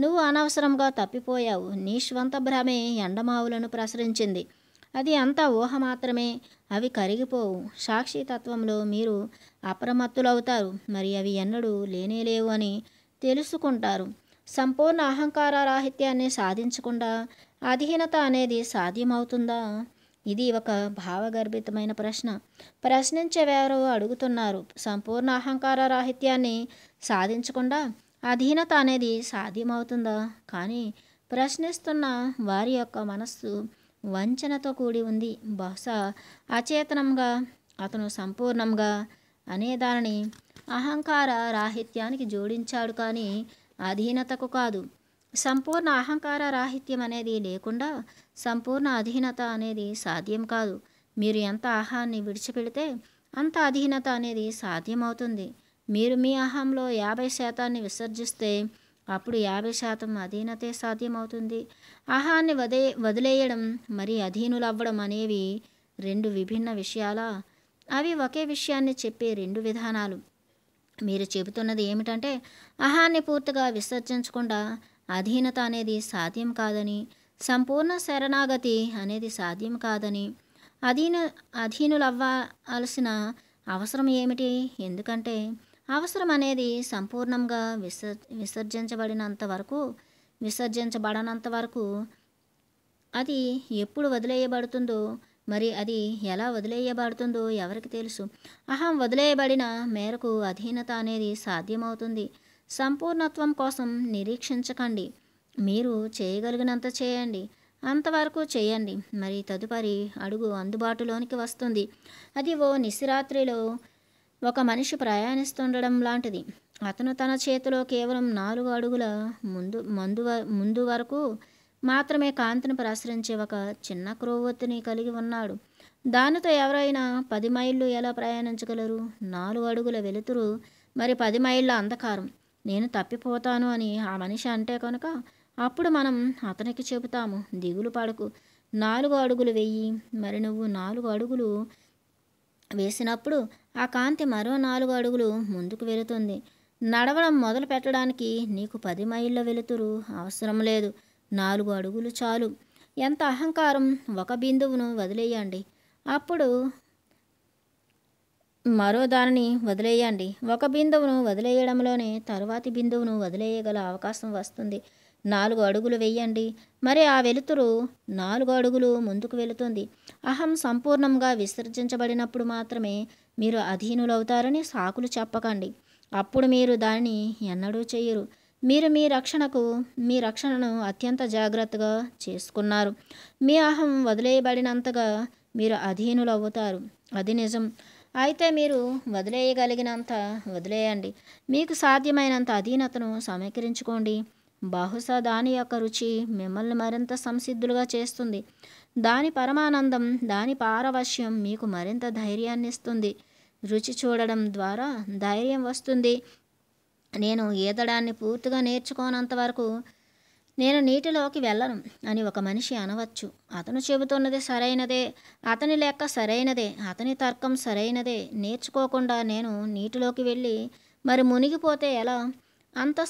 నువ్వు అనవసరంగా తప్పిపోయావు. నీ స్వంత భ్రమే ఎండమావులను ప్రసరించింది. అది అంతా ఊహ మాత్రమే. అవి కరిగిపోవు. సాక్షి తత్వంలో మీరు అప్రమత్తులవుతారు. మరి అవి ఎన్నడూ లేనేలేవు అని తెలుసుకుంటారు. సంపూర్ణ అహంకార రాహిత్యాన్ని సాధించకుండా అధీనత అనేది సాధ్యమవుతుందా? ఇది ఒక భావగర్భితమైన ప్రశ్న. ప్రశ్నించేవారు అడుగుతున్నారు. సంపూర్ణ అహంకార రాహిత్యాన్ని సాధించకుండా అధీనత అనేది సాధ్యమవుతుందా? కానీ ప్రశ్నిస్తున్న వారి యొక్క మనస్సు వంచనతో కూడి ఉంది. బహుశా అచేతనంగా అతను సంపూర్ణంగా అనే దానిని అహంకార రాహిత్యానికి జోడించాడు కానీ అధీనతకు కాదు. సంపూర్ణ అహంకార రాహిత్యం అనేది లేకుండా సంపూర్ణ అధీనత అనేది సాధ్యం కాదు. మీరు ఎంత ఆహాన్ని విడిచిపెడితే అంత అధీనత అనేది సాధ్యమవుతుంది. మీరు మీ అహంలో యాభై శాతాన్ని విసర్జిస్తే అప్పుడు యాభై శాతం అధీనతే సాధ్యమవుతుంది. అహాన్ని వదే వదిలేయడం మరి అధీనులవ్వడం అనేవి రెండు విభిన్న విషయాలా? అవి ఒకే విషయాన్ని చెప్పే రెండు విధానాలు. మీరు చెబుతున్నది ఏమిటంటే అహాన్ని పూర్తిగా విసర్జించకుండా అధీనత అనేది సాధ్యం కాదని సంపూర్ణ శరణాగతి అనేది సాధ్యం కాదని అధీన అధీనులవ్వాల్సిన అవసరం ఏమిటి? ఎందుకంటే అవసరం అనేది సంపూర్ణంగా విసర్ విసర్జించబడినంత వరకు విసర్జించబడనంత వరకు అది ఎప్పుడు వదిలేయబడుతుందో మరి అది ఎలా వదిలేయబడుతుందో ఎవరికి తెలుసు. అహం వదిలేయబడిన మేరకు అధీనత అనేది సాధ్యమవుతుంది. సంపూర్ణత్వం కోసం నిరీక్షించకండి. మీరు చేయగలిగినంత చేయండి. అంతవరకు చేయండి. మరి తదుపరి అడుగు అందుబాటులోనికి వస్తుంది. అది ఓ నిశిరాత్రిలో ఒక మనిషి ప్రయాణిస్తుండడం లాంటిది. అతను తన చేతిలో కేవలం నాలుగు అడుగుల ముందు మందు వ- ముందు వరకు మాత్రమే కాంతిని ప్రసరించే ఒక చిన్న క్రోవొత్తిని కలిగి ఉన్నాడు. దానితో ఎవరైనా పది మైళ్ళు ఎలా ప్రయాణించగలరు? నాలుగు అడుగుల వెలుతురు మరి పది మైళ్ళ అంధకారం. నేను తప్పిపోతాను అని ఆ మనిషి అంటే కనుక అప్పుడు మనం అతనికి చెబుతాము దిగులు పడకు. నాలుగు అడుగులు వెయ్యి మరి నువ్వు నాలుగు అడుగులు వేసినప్పుడు ఆ కాంతి మరో నాలుగు అడుగులు ముందుకు వెళుతుంది. నడవడం మొదలు పెట్టడానికి నీకు పది మైళ్ళ వెలుతురు అవసరం లేదు. నాలుగు అడుగులు చాలు. ఎంత అహంకారం ఒక బిందువును వదిలేయండి. అప్పుడు మరో దానిని వదిలేయండి. ఒక బిందువును వదిలేయడంలోనే తరువాతి బిందువును వదిలేయగల అవకాశం వస్తుంది. నాలుగు అడుగులు వెయ్యండి. మరి ఆ వెలుతురు నాలుగు అడుగులు ముందుకు వెళుతుంది. అహం సంపూర్ణంగా విసర్జించబడినప్పుడు మాత్రమే మీరు అధీనులవుతారని సాకులు చెప్పకండి. అప్పుడు మీరు దాన్ని ఎన్నడూ చేయరు. మీరు మీ రక్షణకు మీ రక్షణను అత్యంత జాగ్రత్తగా చేసుకున్నారు. మీ అహం వదిలేయబడినంతగా మీరు అధీనులవుతారు. అది నిజం. అయితే మీరు వదిలేయగలిగినంత వదిలేయండి. మీకు సాధ్యమైనంత అధీనతను సమీకరించుకోండి. బహుశా దాని యొక్క రుచి మిమ్మల్ని మరింత సంసిద్ధులుగా చేస్తుంది. దాని పరమానందం దాని పారవశ్యం మీకు మరింత ధైర్యాన్ని ఇస్తుంది. రుచి చూడడం ద్వారా ధైర్యం వస్తుంది. నేను ఈదడాన్ని పూర్తిగా నేర్చుకోనంత వరకు నేను నీటిలోకి వెళ్ళను అని ఒక మనిషి అనవచ్చు. అతను చెబుతున్నది సరైనదే అతని లెక్క సరైనదే అతని తర్కం సరైనదే. నేర్చుకోకుండా నేను నీటిలోకి వెళ్ళి మరి మునిగిపోతే ఎలా? అంత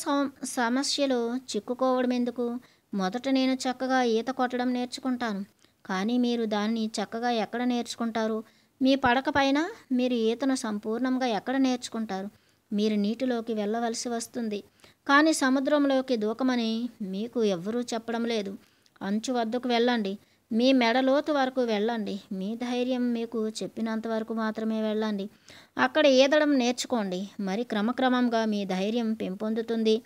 సమస్యలు చిక్కుకోవడం ఎందుకు? మొదట నేను చక్కగా ఈత కొట్టడం నేర్చుకుంటాను. కానీ మీరు దాన్ని చక్కగా ఎక్కడ నేర్చుకుంటారు? మీ పడక పైన మీరు ఈతను సంపూర్ణంగా ఎక్కడ నేర్చుకుంటారు? మీరు నీటిలోకి వెళ్ళవలసి వస్తుంది. కానీ సముద్రంలోకి దూకమని మీకు ఎవ్వరూ చెప్పడం లేదు. అంచు వద్దకు వెళ్ళండి. మీ మెడలోతు వరకు వెళ్ళండి. మీ ధైర్యం మీకు చెప్పినంత వరకు మాత్రమే వెళ్ళండి. అక్కడ ఈదడం నేర్చుకోండి. మరి క్రమక్రమంగా మీ ధైర్యం పెంపొందుతుంది.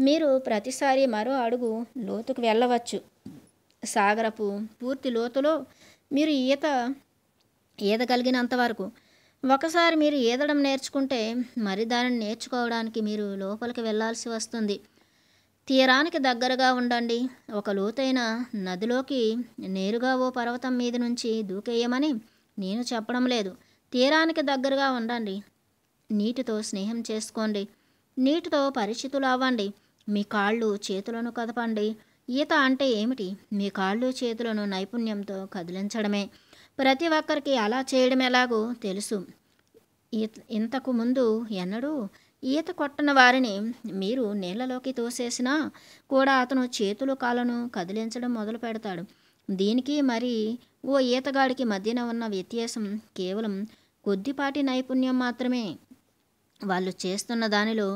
మీరు ప్రతిసారి మరో అడుగు లోతుకు వెళ్ళవచ్చు. సాగరపు పూర్తి లోతులో మీరు ఈత ఈదగలిగినంత వరకు. ఒకసారి మీరు ఈదడం నేర్చుకుంటే మరి దానిని నేర్చుకోవడానికి మీరు లోపలికి వెళ్ళాల్సి వస్తుంది. తీరానికి దగ్గరగా ఉండండి. ఒక లోతైన నదిలోకి నేరుగా ఓ పర్వతం మీద నుంచి దూకేయమని నేను చెప్పడం లేదు. తీరానికి దగ్గరగా ఉండండి. నీటితో స్నేహం చేసుకోండి. నీటితో పరిచితులు అవ్వండి మీ కాళ్ళు చేతులను కదపండి. ఈత అంటే ఏమిటి? మీ కాళ్ళు చేతులను నైపుణ్యంతో కదిలించడమే. ప్రతి ఒక్కరికి అలా చేయడం ఎలాగో తెలుసు. ఈత ఇంతకు ముందు ఎన్నడూ ఈత కొట్టని వారిని మీరు నీళ్ళలోకి తోసేసినా కూడా అతను చేతులు కాళ్ళను కదిలించడం మొదలు పెడతాడు. దీనికి మరి ఓ ఈతగాడికి మధ్యన ఉన్న వ్యత్యాసం కేవలం కొద్దిపాటి నైపుణ్యం మాత్రమే. వాళ్ళు చేస్తున్న దానిలో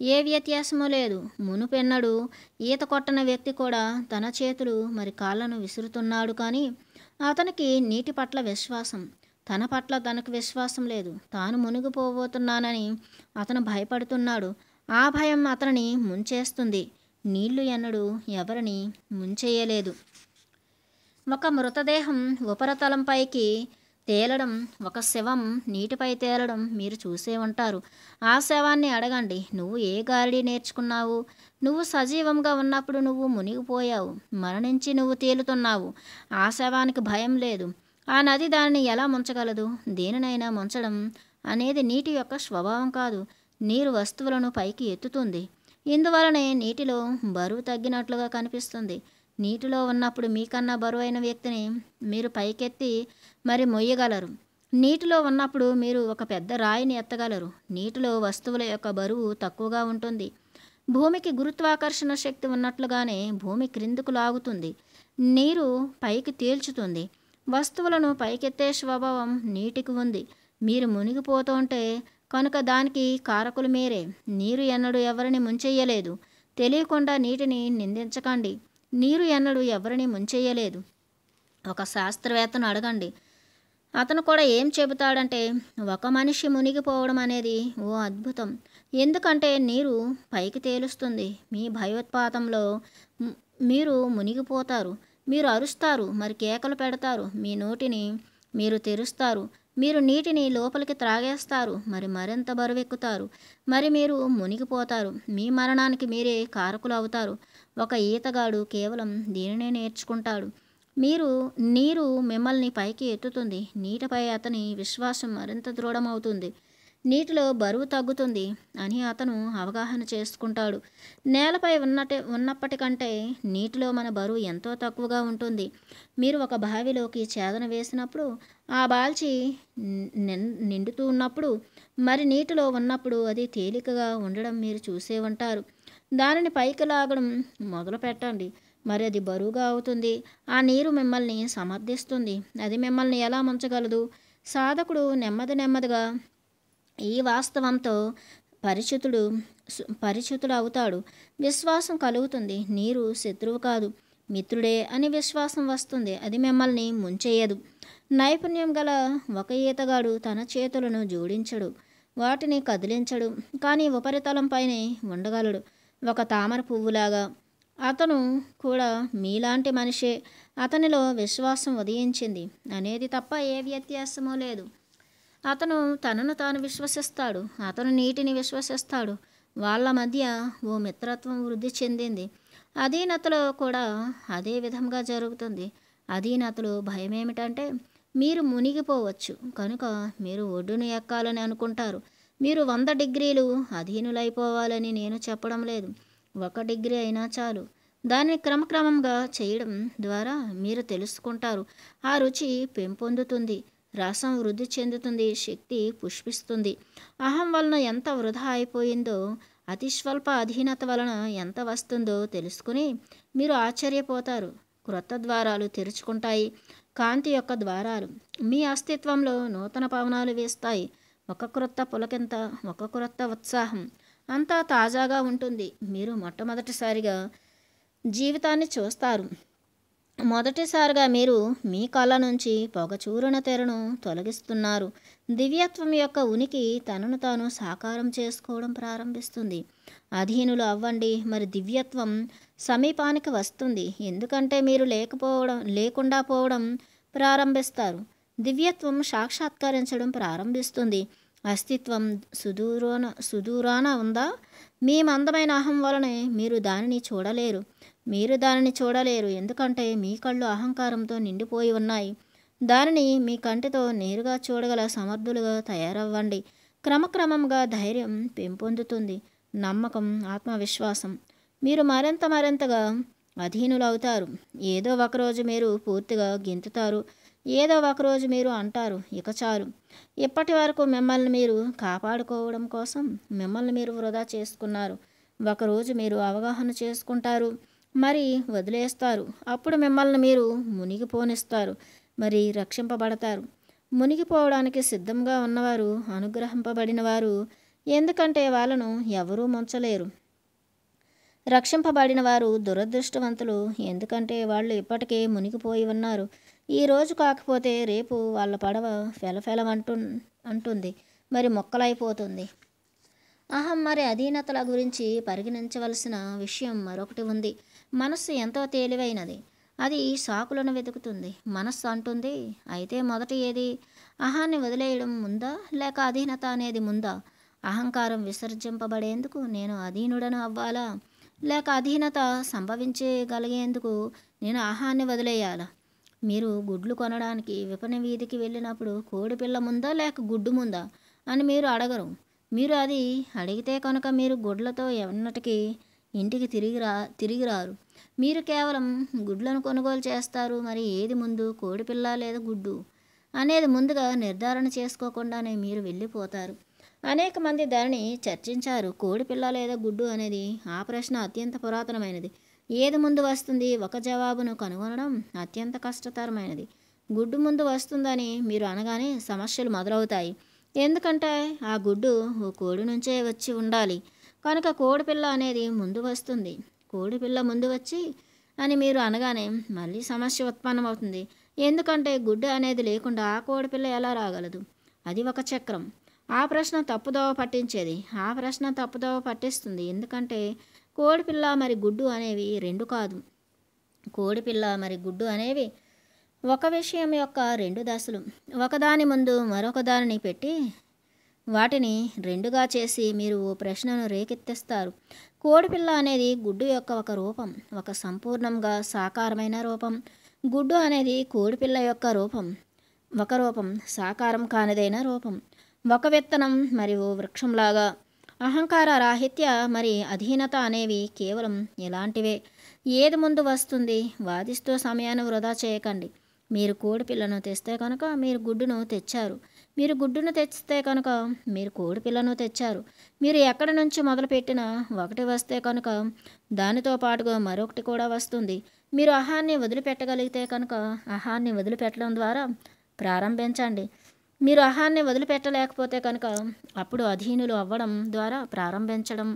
ఏ వ్యత్యాసమూ లేదు. మునుపెన్నడు ఈత కొట్టని వ్యక్తి కూడా తన చేతులు మరి కాళ్ళను విసురుతున్నాడు కానీ అతనికి నీటి పట్ల విశ్వాసం. తన పట్ల తనకు విశ్వాసం లేదు. తాను మునిగిపోబోతున్నానని అతను భయపడుతున్నాడు. ఆ భయం అతనిని ముంచేస్తుంది. నీళ్ళు ఎన్నడు ఎవరిని ముంచేయలేదు. ఒక మృతదేహం ఉపరితలంపైకి తేలడం ఒక శవం నీటిపై తేలడం మీరు చూసే ఉంటారు. ఆ శవాన్ని అడగండి. నువ్వు ఏ గారిడి నేర్చుకున్నావు? నువ్వు సజీవంగా ఉన్నప్పుడు నువ్వు మునిగిపోయావు. మరణించి నువ్వు తేలుతున్నావు. ఆ శవానికి భయం లేదు. ఆ నది దానిని ఎలా ముంచగలదు? దేనినైనా ముంచడం అనేది నీటి యొక్క స్వభావం కాదు. నీరు వస్తువులను పైకి ఎత్తుతుంది. ఇందువలనే నీటిలో బరువు తగ్గినట్లుగా కనిపిస్తుంది. నీటిలో ఉన్నప్పుడు మీకన్నా బరువైన వ్యక్తిని మీరు పైకెత్తి మరి మొయ్యగలరు. నీటిలో ఉన్నప్పుడు మీరు ఒక పెద్ద రాయిని ఎత్తగలరు. నీటిలో వస్తువుల యొక్క బరువు తక్కువగా ఉంటుంది. భూమికి గురుత్వాకర్షణ శక్తి ఉన్నట్లుగానే భూమి క్రిందుకు లాగుతుంది. నీరు పైకి తేల్చుతుంది. వస్తువులను పైకెత్తే స్వభావం నీటికి ఉంది. మీరు మునిగిపోతుంటే కనుక దానికి కారకులు మీరే. నీరు ఎన్నడూ ఎవరిని ముంచెయ్యలేదు. తెలియకుండా నీటిని నిందించకండి. నీరు ఎన్నడూ ఎవరిని ముంచెయ్యలేదు. ఒక శాస్త్రవేత్తను అడగండి. అతను కూడా ఏం చెబుతాడంటే ఒక మనిషి మునిగిపోవడం అనేది ఓ అద్భుతం. ఎందుకంటే నీరు పైకి తేలుస్తుంది. మీ భయోత్పాతంలో మీరు మునిగిపోతారు. మీరు అరుస్తారు మరి కేకలు పెడతారు మీ నోటిని మీరు తెరుస్తారు మీరు నీటిని లోపలికి త్రాగేస్తారు మరి మరింత బరువెక్కుతారు మరి మీరు మునిగిపోతారు మీ మరణానికి మీరే కారకులు అవుతారు. ఒక ఈతగాడు కేవలం దీనినే నేర్చుకుంటాడు. మీరు నీరు మిమ్మల్ని పైకి ఎత్తుతుంది నీటిపై అతని విశ్వాసం మరింత దృఢమవుతుంది. నీటిలో బరువు తగ్గుతుంది అని అతను అవగాహన చేసుకుంటాడు. నేలపై ఉన్నటే ఉన్నప్పటికంటే నీటిలో మన బరువు ఎంతో తక్కువగా ఉంటుంది. మీరు ఒక బావిలోకి చేదన వేసినప్పుడు ఆ బాల్చి నిన్- నిండుతూ ఉన్నప్పుడు మరి నీటిలో ఉన్నప్పుడు అది తేలికగా ఉండడం మీరు చూసే ఉంటారు. దానిని పైకి లాగడం మొదలు పెట్టండి. మరి అది బరువుగా అవుతుంది. ఆ నీరు మిమ్మల్ని సమర్థిస్తుంది. అది మిమ్మల్ని ఎలా ముంచగలదు? సాధకుడు నెమ్మది నెమ్మదిగా ఈ వాస్తవంతో పరిచితుడు పరిచితుడు అవుతాడు. విశ్వాసం కలుగుతుంది. నీరు శత్రువు కాదు. మిత్రుడే అని విశ్వాసం వస్తుంది. అది మిమ్మల్ని ముంచేయదు. నైపుణ్యం గల ఒక ఈతగాడు తన చేతులను జోడించడు. వాటిని కదిలించడు. కానీ ఉపరితలంపైనే ఉండగలడు. ఒక తామర పువ్వులాగా. అతను కూడా మీలాంటి మనిషే. అతనిలో విశ్వాసం ఉదయించింది. అనేది తప్ప ఏ వ్యత్యాసమూ లేదు. అతను తనను తాను విశ్వసిస్తాడు. అతను నీటిని విశ్వసిస్తాడు. వాళ్ళ మధ్య ఓ మిత్రత్వం వృద్ధి చెందింది. అధీనతలో కూడా అదే విధంగా జరుగుతుంది. అధీనతలో భయం ఏమిటంటే మీరు మునిగిపోవచ్చు. కనుక మీరు ఒడ్డును ఎక్కాలని అనుకుంటారు. మీరు వంద డిగ్రీలు అధీనులైపోవాలని నేను చెప్పడం లేదు. ఒక డిగ్రీ అయినా చాలు. దాన్ని క్రమక్రమంగా చేయడం ద్వారా మీరు తెలుసుకుంటారు. ఆ రుచి పెంపొందుతుంది. రసం వృద్ధి చెందుతుంది శక్తి పుష్పిస్తుంది. అహం వలన ఎంత వృధా అయిపోయిందో అతి స్వల్ప అధీనత వలన ఎంత వస్తుందో తెలుసుకుని మీరు ఆశ్చర్యపోతారు. క్రొత్త ద్వారాలు తెరుచుకుంటాయి కాంతి యొక్క ద్వారాలు. మీ అస్తిత్వంలో నూతన పవనాలు వేస్తాయి. ఒక క్రొత్త పులకింత ఒక క్రొత్త ఉత్సాహం. అంతా తాజాగా ఉంటుంది. మీరు మొట్టమొదటిసారిగా జీవితాన్ని చూస్తారు. మొదటిసారిగా మీరు మీ కళ్ళ నుంచి పొగచూరున తెరను తొలగిస్తున్నారు. దివ్యత్వం యొక్క ఉనికి తనను తాను సాకారం చేసుకోవడం ప్రారంభిస్తుంది. అధీనులు అవ్వండి మరి దివ్యత్వం సమీపానికి వస్తుంది. ఎందుకంటే మీరు లేకపోవడం లేకుండా పోవడం ప్రారంభిస్తారు. దివ్యత్వం సాక్షాత్కరించడం ప్రారంభిస్తుంది. అస్తిత్వం సుదూరాన సుదూరాన ఉందా? మీ మందమైన అహం వలనే మీరు దానిని చూడలేరు. మీరు దానిని చూడలేరు. ఎందుకంటే మీ కళ్ళు అహంకారంతో నిండిపోయి ఉన్నాయి. దానిని మీ కంటితో నేరుగా చూడగల సమర్థులుగా తయారవ్వండి. క్రమక్రమంగా ధైర్యం పెంపొందుతుంది. నమ్మకం ఆత్మవిశ్వాసం. మీరు మరింత మరింతగా అధీనులవుతారు. ఏదో ఒకరోజు మీరు పూర్తిగా గెంతుతారు. ఏదో ఒకరోజు మీరు అంటారు ఇక చాలు. ఇప్పటి వరకు మిమ్మల్ని మీరు కాపాడుకోవడం కోసం మిమ్మల్ని మీరు వృధా చేసుకున్నారు. ఒకరోజు మీరు అవగాహన చేసుకుంటారు. మరి వదిలేస్తారు. అప్పుడు మిమ్మల్ని మీరు మునిగిపోనిస్తారు మరి రక్షింపబడతారు. మునిగిపోవడానికి సిద్ధంగా ఉన్నవారు అనుగ్రహింపబడిన వారు ఎందుకంటే వాళ్ళను ఎవరూ ముంచలేరు. రక్షింపబడిన వారు దురదృష్టవంతులు ఎందుకంటే వాళ్ళు ఇప్పటికే మునిగిపోయి ఉన్నారు. ఈ రోజు కాకపోతే రేపు వాళ్ళ పడవ ఫెలఫెలమంటు అంటుంది. మరి మొక్కలైపోతుంది. అహం మరి అధీనతల గురించి పరిగణించవలసిన విషయం మరొకటి ఉంది. మనస్సు ఎంతో తేలివైనది. అది సాకులను వెతుకుతుంది. మనస్సు అంటుంది అయితే మొదట ఏది? అహాన్ని వదిలేయడం ముందా? లేక అధీనత అనేది ముందా? అహంకారం విసర్జింపబడేందుకు నేను అధీనుడను అవ్వాలా? లేక అధీనత సంభవించగలిగేందుకు నేను ఆహాన్ని వదిలేయాలా? మీరు గుడ్లు కొనడానికి విపణి వీధికి వెళ్ళినప్పుడు కోడి పిల్ల ముందా లేక గుడ్డు ముందా? అని మీరు అడగరు. మీరు అది అడిగితే కనుక మీరు గుడ్లతో ఎన్నటికీ ఇంటికి తిరిగి రా తిరిగి రారు. మీరు కేవలం గుడ్లను కొనుగోలు చేస్తారు మరి ఏది ముందు కోడిపిల్ల లేదా గుడ్డు? అనేది ముందుగా నిర్ధారణ చేసుకోకుండానే మీరు వెళ్ళిపోతారు. అనేక మంది దానిని చర్చించారు. కోడిపిల్ల లేదా గుడ్డు అనేది ఆ ప్రశ్న అత్యంత పురాతనమైనది. ఏది ముందు వస్తుంది? ఒక జవాబును కనుగొనడం అత్యంత కష్టతరమైనది. గుడ్డు ముందు వస్తుందని మీరు అనగానే సమస్యలు మొదలవుతాయి. ఎందుకంటే ఆ గుడ్డు ఓ కోడి నుంచే వచ్చి ఉండాలి. కనుక కోడిపిల్ల అనేది ముందు వస్తుంది. కోడిపిల్ల ముందు వచ్చి అని మీరు అనగానే మళ్ళీ సమస్య ఉత్పన్నమవుతుంది ఎందుకంటే గుడ్డు అనేది లేకుండా ఆ కోడిపిల్ల ఎలా రాగలదు? అది ఒక చక్రం. ఆ ప్రశ్న తప్పుదోవ పట్టించేది. ఆ ప్రశ్న తప్పుదోవ పట్టిస్తుంది. ఎందుకంటే కోడిపిల్ల మరి గుడ్డు అనేవి రెండు కాదు. కోడిపిల్ల మరి గుడ్డు అనేవి ఒక విషయం యొక్క రెండు దశలు. ఒకదాని ముందు మరొక దానిని పెట్టి వాటిని రెండుగా చేసి మీరు ఓ ప్రశ్నను రేకెత్తిస్తారు. కోడిపిల్ల అనేది గుడ్డు యొక్క ఒక రూపం ఒక సంపూర్ణంగా సాకారమైన రూపం. గుడ్డు అనేది కోడిపిల్ల యొక్క రూపం ఒక రూపం సాకారం కానిదైన రూపం. ఒక విత్తనం మరియు వృక్షంలాగా. అహంకార రాహిత్య మరి అధీనత అనేవి కేవలం ఇలాంటివే. ఏది ముందు వస్తుంది వాదిస్తూ సమయాన్ని వృధా చేయకండి. మీరు కోడిపిల్లను తెస్తే కనుక మీరు గుడ్డును తెచ్చారు. మీరు గుడ్డును తెచ్చితే కనుక మీరు కోడి పిల్లను తెచ్చారు. మీరు ఎక్కడి నుంచి మొదలుపెట్టినా ఒకటి వస్తే కనుక దానితో పాటుగా మరొకటి కూడా వస్తుంది. మీరు అహాన్ని వదిలిపెట్టగలిగితే కనుక అహాన్ని వదిలిపెట్టడం ద్వారా ప్రారంభించండి. మీరు అహాన్ని వదిలిపెట్టలేకపోతే కనుక అప్పుడు అధీనులు అవ్వడం ద్వారా ప్రారంభించడం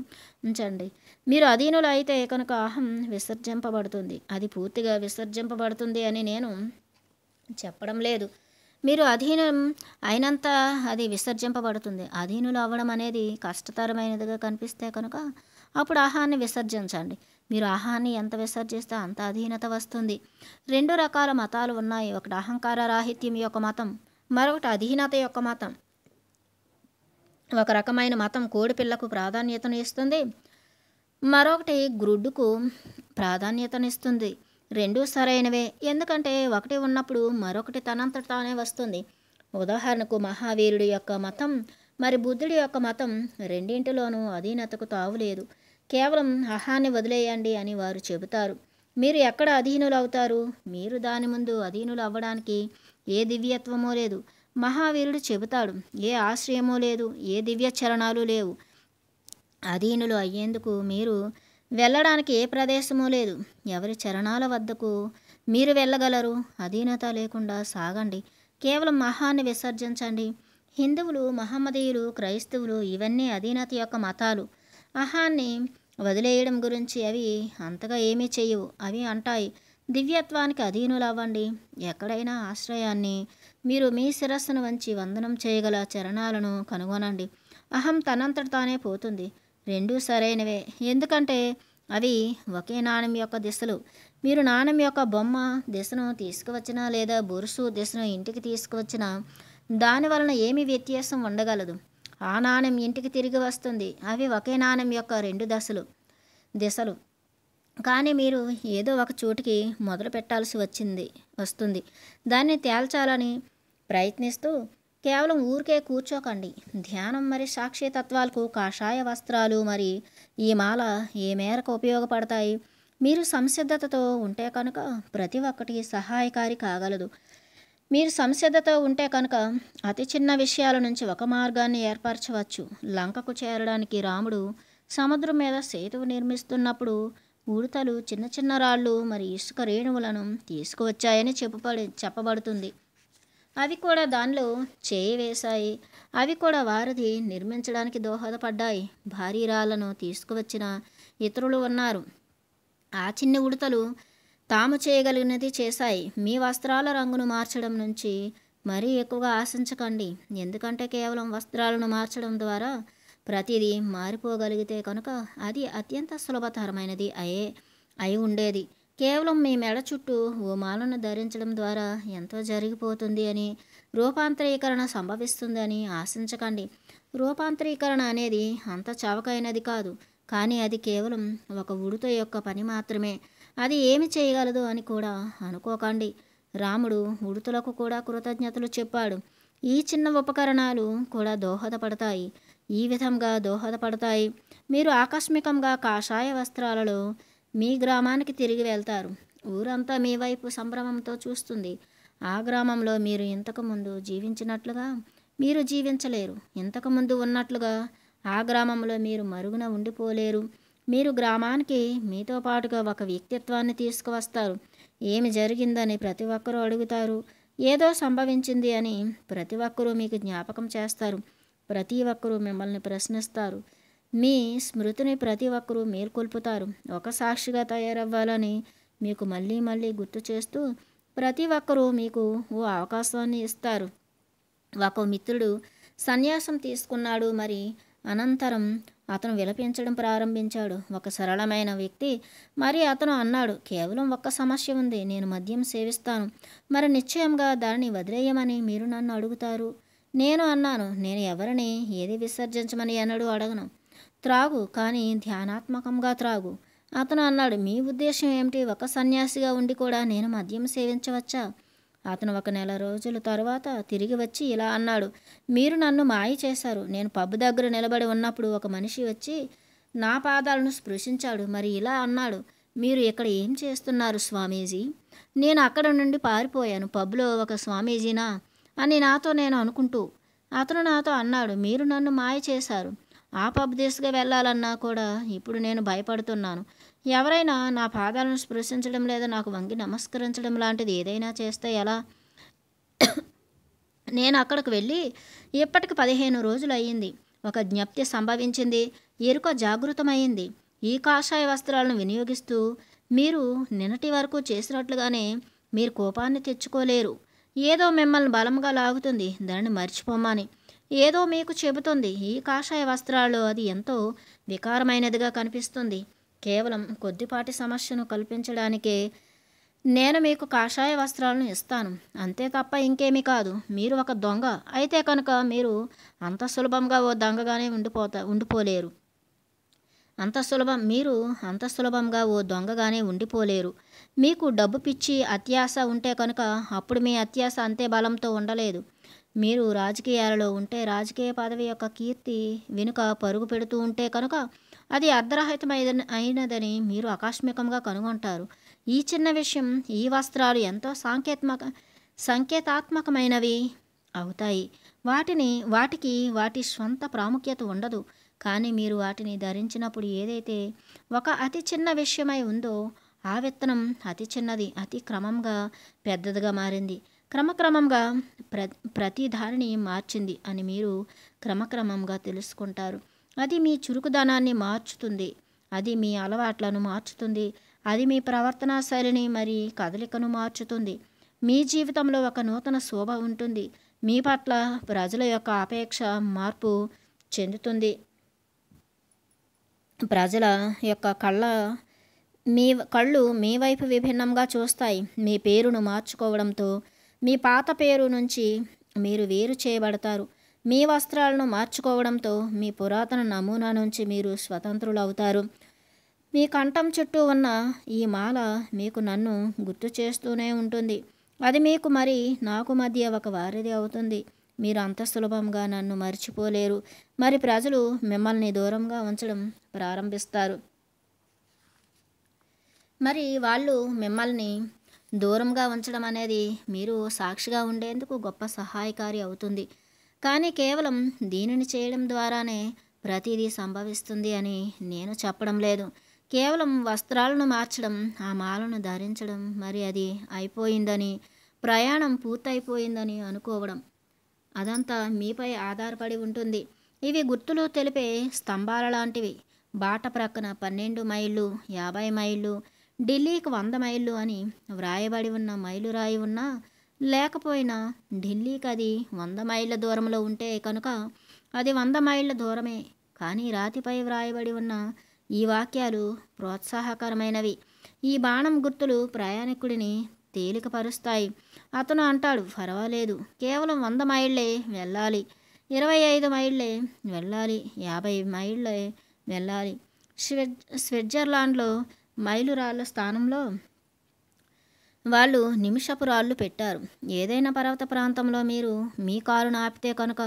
ఉంచండి. మీరు అధీనులు అయితే కనుక అహం విసర్జింపబడుతుంది. అది పూర్తిగా విసర్జింపబడుతుంది అని నేను చెప్పడం లేదు. మీరు అధీనం అయినంత అది విసర్జింపబడుతుంది. అధీనులు అవ్వడం అనేది కష్టతరమైనదిగా కనిపిస్తే కనుక అప్పుడు ఆహాన్ని విసర్జించండి. మీరు ఆహాన్ని ఎంత విసర్జిస్తే అంత అధీనత వస్తుంది. రెండు రకాల మతాలు ఉన్నాయి. ఒకటి అహంకార రాహిత్యం యొక్క మతం మరొకటి అధీనత యొక్క మతం. ఒక రకమైన మతం కోడిపిల్లకు ప్రాధాన్యతను ఇస్తుంది. మరొకటి గ్రుడ్డుకు ప్రాధాన్యతనిస్తుంది రెండూ సరైనవే. ఎందుకంటే ఒకటి ఉన్నప్పుడు మరొకటి తనంతట తానే వస్తుంది. ఉదాహరణకు మహావీరుడి యొక్క మతం మరి బుద్ధుడి యొక్క మతం రెండింటిలోనూ అధీనతకు తావులేదు కేవలం అహాన్ని వదిలేయండి అని వారు చెబుతారు. మీరు ఎక్కడ అధీనులు అవుతారు మీరు దాని ముందు అధీనులు అవ్వడానికి ఏ దివ్యత్వమో లేదు. మహావీరుడు చెబుతాడు ఏ ఆశ్రయమో లేదు ఏ దివ్య చరణాలు లేవు. అధీనులు అయ్యేందుకు మీరు వెళ్ళడానికి ఏ ప్రదేశమూ లేదు. ఎవరి చరణాల వద్దకు మీరు వెళ్ళగలరు? అధీనత లేకుండా సాగండి. కేవలం మహాన్ని విసర్జించండి. హిందువులు మహమ్మదీయులు క్రైస్తవులు ఇవన్నీ అధీనత యొక్క మతాలు. అహాన్ని వదిలేయడం గురించి అవి అంతగా ఏమీ చేయవు. అవి అంటాయి దివ్యత్వానికి అధీనులవ్వండి. ఎక్కడైనా ఆశ్రయాన్ని మీరు మీ శిరస్సును వంచి వందనం చేయగల చరణాలను కనుగొనండి. అహం తనంతట తానే పోతుంది. రెండూ సరైనవే. ఎందుకంటే అవి ఒకే నాణ్యం యొక్క దిశలు. మీరు నాణ్యం యొక్క బొమ్మ దిశను తీసుకువచ్చినా లేదా బొరుసు దిశను ఇంటికి తీసుకువచ్చినా దాని వలన ఏమి వ్యత్యాసం ఉండగలదు. ఆ నాణ్యం ఇంటికి తిరిగి వస్తుంది. అవి ఒకే నాణ్యం యొక్క రెండు దశలు దిశలు. కానీ మీరు ఏదో ఒక చోటికి మొదలు పెట్టాల్సి వచ్చింది వస్తుంది. దాన్ని తేల్చాలని ప్రయత్నిస్తూ కేవలం ఊరికే కూర్చోకండి. ధ్యానం మరి సాక్షి తత్వాలకు కాషాయ వస్త్రాలు మరి ఈ మాల ఏ మేరకు ఉపయోగపడతాయి? మీరు సంసిద్ధతతో ఉంటే కనుక ప్రతి ఒక్కటి సహాయకారి కాగలదు. మీరు సంసిద్ధతో ఉంటే కనుక అతి చిన్న విషయాల నుంచి ఒక మార్గాన్ని ఏర్పరచవచ్చు. లంకకు చేరడానికి రాముడు సముద్రం మీద సేతువు నిర్మిస్తున్నప్పుడు ఉడతలు చిన్న చిన్న రాళ్ళు మరి ఇసుక రేణువులను తీసుకువచ్చాయని చెప్పబడి చెప్పబడుతుంది. అవి కూడా దానిలో చేయి వేశాయి. అవి కూడా వారిది నిర్మించడానికి దోహదపడ్డాయి. భారీ రాళ్ళను తీసుకువచ్చిన ఇతరులు ఉన్నారు. ఆ చిన్న ఉడతలు తాము చేయగలిగినది చేశాయి. మీ వస్త్రాల రంగును మార్చడం నుంచి మరీ ఎక్కువగా ఆశించకండి. ఎందుకంటే కేవలం వస్త్రాలను మార్చడం ద్వారా ప్రతిదీ మారిపోగలిగితే కనుక అది అత్యంత సులభతరమైనది అయే అయి ఉండేది. కేవలం మీ మెడ చుట్టూ ఓ మాలను ధరించడం ద్వారా ఎంతో జరిగిపోతుంది అని రూపాంతరీకరణ సంభవిస్తుందని ఆశించకండి. రూపాంతరీకరణ అనేది అంత చవకైనది కాదు కానీ అది కేవలం ఒక ఉడుత యొక్క పని మాత్రమే. అది ఏమి చేయగలదు అని కూడా అనుకోకండి. రాముడు ఉడుతలకు కూడా కృతజ్ఞతలు చెప్పాడు. ఈ చిన్న ఉపకరణాలు కూడా దోహదపడతాయి. ఈ విధంగా దోహదపడతాయి. మీరు ఆకస్మికంగా కాషాయ వస్త్రాలలో మీ గ్రామానికి తిరిగి వెళ్తారు. ఊరంతా మీ వైపు సంభ్రమంతో చూస్తుంది. ఆ గ్రామంలో మీరు ఇంతకుముందు జీవించినట్లుగా? మీరు జీవించలేరు. ఇంతకుముందు ఉన్నట్లుగా? ఆ గ్రామంలో మీరు మరుగున ఉండిపోలేరు. మీరు గ్రామానికి మీతో పాటుగా ఒక వ్యక్తిత్వాన్ని తీసుకువస్తారు. ఏమి జరిగిందని ప్రతి ఒక్కరూ అడుగుతారు. ఏదో సంభవించింది అని ప్రతి ఒక్కరూ మీకు జ్ఞాపకం చేస్తారు. ప్రతి ఒక్కరూ మిమ్మల్ని ప్రశ్నిస్తారు. మీ స్మృతిని ప్రతి ఒక్కరూ మేల్కొల్పుతారు. ఒక సాక్షిగా తయారవ్వాలని మీకు మళ్ళీ మళ్ళీ గుర్తు చేస్తూ ప్రతి ఒక్కరూ మీకు ఓ అవకాశాన్ని ఇస్తారు. ఒక మిత్రుడు సన్యాసం తీసుకున్నాడు మరి అనంతరం అతను విలపించడం ప్రారంభించాడు. ఒక సరళమైన వ్యక్తి మరి అతను అన్నాడు కేవలం ఒక్క సమస్య ఉంది నేను మద్యం సేవిస్తాను. మరి నిశ్చయంగా దానిని వదిలేయమని మీరు నన్ను అడుగుతారు? నేను అన్నాను నేను ఎవరిని ఏది విసర్జించమని? ఎన్నడూ అడగను. త్రాగు కానీ ధ్యానాత్మకంగా త్రాగు. అతను అన్నాడు మీ ఉద్దేశం ఏమిటి? ఒక సన్యాసిగా ఉండి కూడా నేను మద్యం సేవించవచ్చా? అతను ఒక నెల రోజుల తర్వాత తిరిగి వచ్చి ఇలా అన్నాడు మీరు నన్ను మాయ చేశారు. నేను పబ్బు దగ్గర నిలబడి ఉన్నప్పుడు ఒక మనిషి వచ్చి నా పాదాలను స్పృశించాడు. మరి ఇలా అన్నాడు మీరు ఇక్కడ ఏం చేస్తున్నారు స్వామీజీ? నేను అక్కడ నుండి పారిపోయాను. పబ్లో ఒక స్వామీజీనా? అని నాతో నేను అనుకుంటూ అతను నాతో అన్నాడు మీరు నన్ను మాయ చేశారు. ఆ పబ్ దిశగా వెళ్ళాలన్నా కూడా ఇప్పుడు నేను భయపడుతున్నాను. ఎవరైనా నా పాదాలను స్పృశించడం లేదా నాకు వంగి నమస్కరించడం లాంటిది ఏదైనా చేస్తే ఎలా? నేను అక్కడికి వెళ్ళి ఇప్పటికి పదిహేను రోజులు అయ్యింది. ఒక జ్ఞప్తి సంభవించింది. ఎరుక జాగృతమైంది ఈ కాషాయ వస్త్రాలను వినియోగిస్తూ మీరు నిన్నటి వరకు చేసినట్లుగానే మీరు కోపాన్ని తెచ్చుకోలేరు. ఏదో మిమ్మల్ని బలంగా లాగుతుంది. దాన్ని మర్చిపోమని. ఏదో మీకు చెబుతుంది. ఈ కాషాయ వస్త్రాల్లో అది ఎంతో వికారమైనదిగా కనిపిస్తుంది. కేవలం కొద్దిపాటి సమస్యను కల్పించడానికే నేను మీకు కాషాయ వస్త్రాలను ఇస్తాను. అంతే తప్ప ఇంకేమీ కాదు. మీరు ఒక దొంగ. అయితే కనుక మీరు అంత సులభంగా ఓ దొంగగానే ఉండిపోతా ఉండిపోలేరు. అంత సులభం మీరు అంత సులభంగా ఓ దొంగగానే ఉండిపోలేరు. మీకు డబ్బు పిచ్చి అత్యాశ ఉంటే కనుక అప్పుడు మీ అత్యాశ అంతే బలంతో ఉండలేదు. మీరు రాజకీయాలలో ఉంటే రాజకీయ పదవి యొక్క కీర్తి వెనుక పరుగు పెడుతూ ఉంటే కనుక అది అర్ధరహితమైన అయినదని మీరు ఆకస్మికంగా కనుగొంటారు. ఈ చిన్న విషయం ఈ వస్త్రాలు ఎంతో సాంకేత్మక సంకేతాత్మకమైనవి అవుతాయి. వాటిని వాటికి వాటి స్వంత ప్రాముఖ్యత ఉండదు. కానీ మీరు వాటిని ధరించినప్పుడు ఏదైతే ఒక అతి చిన్న విషయమై ఉందో ఆ విత్తనం అతి చిన్నది అతి క్రమంగా పెద్దదిగా మారింది. క్రమక్రమంగా ప్ర ప్రతి దారిని మార్చింది అని మీరు క్రమక్రమంగా తెలుసుకుంటారు. అది మీ చురుకుదనాన్ని మార్చుతుంది. అది మీ అలవాట్లను మార్చుతుంది. అది మీ ప్రవర్తనా శైలిని మరి కదలికను మార్చుతుంది. మీ జీవితంలో ఒక నూతన శోభ ఉంటుంది. మీ పట్ల ప్రజల యొక్క అపేక్ష మార్పు చెందుతుంది. ప్రజల యొక్క కళ్ళ మీ కళ్ళు మీ వైపు విభిన్నంగా చూస్తాయి. మీ పేరును మార్చుకోవడంతో మీ పాత పేరు నుంచి మీరు వేరు చేయబడతారు. మీ వస్త్రాలను మార్చుకోవడంతో మీ పురాతన నమూనా నుంచి మీరు స్వతంత్రులు అవుతారు మీ కంఠం చుట్టూ ఉన్న ఈ మాల మీకు నన్ను గుర్తు చేస్తూనే ఉంటుంది. అది మీకు మరి నాకు మధ్య ఒక వారిది అవుతుంది. మీరు అంత సులభంగా నన్ను మర్చిపోలేరు. మరి ప్రజలు మిమ్మల్ని దూరంగా ఉంచడం ప్రారంభిస్తారు. మరి వాళ్ళు మిమ్మల్ని దూరంగా ఉంచడం అనేది మీరు సాక్షిగా ఉండేందుకు గొప్ప సహాయకారి అవుతుంది. కానీ కేవలం దీనిని చేయడం ద్వారానే ప్రతిదీ సంభవిస్తుంది అని నేను చెప్పడం లేదు. కేవలం వస్త్రాలను మార్చడం ఆ మాలను ధరించడం మరి అది అయిపోయిందని ప్రయాణం పూర్తయిపోయిందని అనుకోవడం అదంతా మీపై ఆధారపడి ఉంటుంది. ఇవి గుర్తులు తెలిపే స్తంభాల లాంటివి. బాట ప్రక్కన పన్నెండు మైళ్ళు యాభై మైళ్ళు ఢిల్లీకి వంద మైళ్ళు అని వ్రాయబడి ఉన్న మైలు రాయి ఉన్నా లేకపోయినా ఢిల్లీకి అది వంద మైళ్ళ దూరంలో ఉంటే కనుక అది వంద మైళ్ళ దూరమే. కానీ రాతిపై వ్రాయబడి ఉన్న ఈ వాక్యాలు ప్రోత్సాహకరమైనవి. ఈ బాణం గుర్తులు ప్రయాణికుడిని తేలికపరుస్తాయి. అతను అంటాడు పర్వాలేదు కేవలం వంద మైళ్ళే వెళ్ళాలి. ఇరవై ఐదు మైళ్ళే వెళ్ళాలి. యాభై మైళ్ళే వెళ్ళాలి. స్విట్ స్విట్జర్లాండ్లో మైలురాళ్ళ స్థానంలో వాళ్ళు నిమిషపు రాళ్ళు పెట్టారు. ఏదైనా పర్వత ప్రాంతంలో మీరు మీ కారును ఆపితే కనుక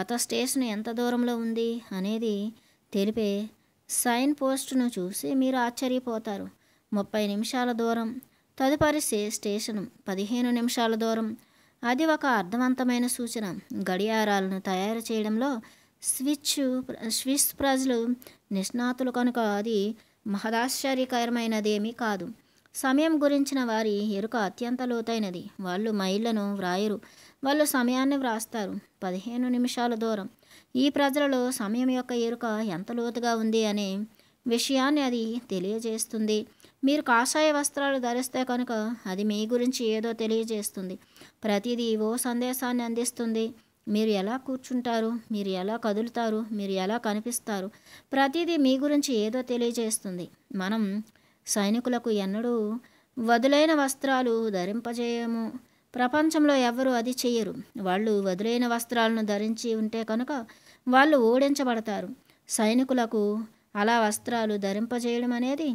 గత స్టేషన్ ఎంత దూరంలో ఉంది అనేది తెలిపే సైన్ పోస్టును చూసి మీరు ఆశ్చర్యపోతారు. ముప్పై నిమిషాల దూరం తదుపరి స్టే- స్టేషన్ పదిహేను నిమిషాల దూరం. అది ఒక అర్థవంతమైన సూచన. గడియారాలను తయారు చేయడంలో స్విచ్ స్విస్ ప్రజలు నిష్ణాతులు కనుక అది మహదాశ్చర్యకరమైనదేమీ కాదు. సమయం గురించిన వారి ఎరుక అత్యంత లోతైనది. వాళ్ళు మైళ్ళను వ్రాయరు. వాళ్ళు సమయాన్ని వ్రాస్తారు. పదిహేను నిమిషాల దూరం. ఈ ప్రజలలో సమయం యొక్క ఎరుక ఎంత లోతుగా ఉంది అనే విషయాన్ని అది తెలియజేస్తుంది. మీరు కాషాయ వస్త్రాలు ధరిస్తే కనుక అది మీ గురించి ఏదో తెలియజేస్తుంది. ప్రతిదీ ఓ సందేశాన్ని అందిస్తుంది. మీరు ఎలా కూర్చుంటారు? మీరు ఎలా కదులుతారు? మీరు ఎలా కనిపిస్తారు? ప్రతిదీ మీ గురించి ఏదో తెలియజేస్తుంది. మనం సైనికులకు ఎన్నడూ వదులైన వస్త్రాలు ధరింపజేయము. ప్రపంచంలో ఎవరు అది చెయ్యరు. వాళ్ళు వదులైన వస్త్రాలను ధరించి ఉంటే కనుక వాళ్ళు ఓడించబడతారు. సైనికులకు అలా వస్త్రాలు ధరింపజేయడం అనేది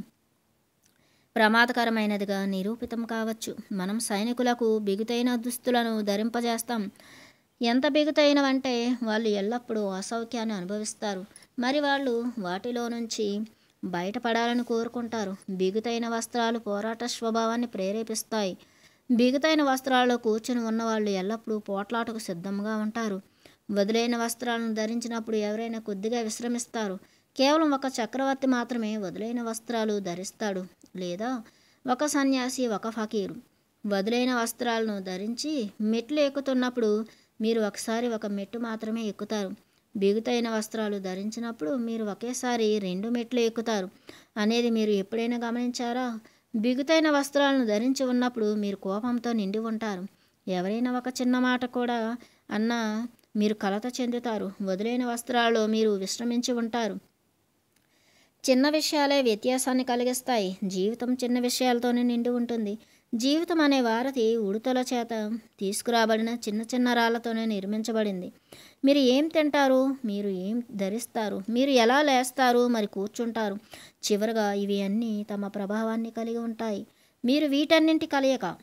ప్రమాదకరమైనదిగా నిరూపితం కావచ్చు. మనం సైనికులకు బిగుతైన దుస్తులను ధరింపజేస్తాం. ఎంత బిగుతైనవంటే వాళ్ళు ఎల్లప్పుడూ అసౌఖ్యాన్ని అనుభవిస్తారు. మరి వాళ్ళు వాటిలో నుంచి బయటపడాలని కోరుకుంటారు. బిగుతైన వస్త్రాలు పోరాట స్వభావాన్ని ప్రేరేపిస్తాయి. బిగుతైన వస్త్రాల్లో కూర్చుని ఉన్నవాళ్ళు ఎల్లప్పుడూ పోట్లాటకు సిద్ధంగా ఉంటారు. వదిలైన వస్త్రాలను ధరించినప్పుడు ఎవరైనా కొద్దిగా విశ్రమిస్తారు. కేవలం ఒక చక్రవర్తి మాత్రమే వదిలైన వస్త్రాలు ధరిస్తాడు. లేదా ఒక సన్యాసి ఒక ఫకీరు. వదిలైన వస్త్రాలను ధరించి మెట్లు ఎక్కుతున్నప్పుడు మీరు ఒకసారి ఒక మెట్టు మాత్రమే ఎక్కుతారు. బిగుతైన వస్త్రాలు ధరించినప్పుడు మీరు ఒకేసారి రెండు మెట్లు ఎక్కుతారు. అనేది మీరు ఎప్పుడైనా గమనించారా? బిగుతైన వస్త్రాలను ధరించి ఉన్నప్పుడు మీరు కోపంతో నిండి ఉంటారు. ఎవరైనా ఒక చిన్న మాట కూడా అన్నా మీరు కలత చెందుతారు. వదిలైన వస్త్రాల్లో మీరు విశ్రమించి ఉంటారు. చిన్న విషయాలే వ్యత్యాసాన్ని కలిగిస్తాయి. జీవితం చిన్న విషయాలతోనే నిండి ఉంటుంది. జీవితం అనే వారధి ఉడుతల చేత తీసుకురాబడిన చిన్న చిన్న రాళ్ళతోనే నిర్మించబడింది. మీరు ఏం తింటారు? మీరు ఏం ధరిస్తారు? మీరు ఎలా లేస్తారు? మరి కూర్చుంటారు. చివరగా ఇవి అన్నీ తమ ప్రభావాన్ని కలిగి ఉంటాయి. మీరు వీటన్నింటి కలయిక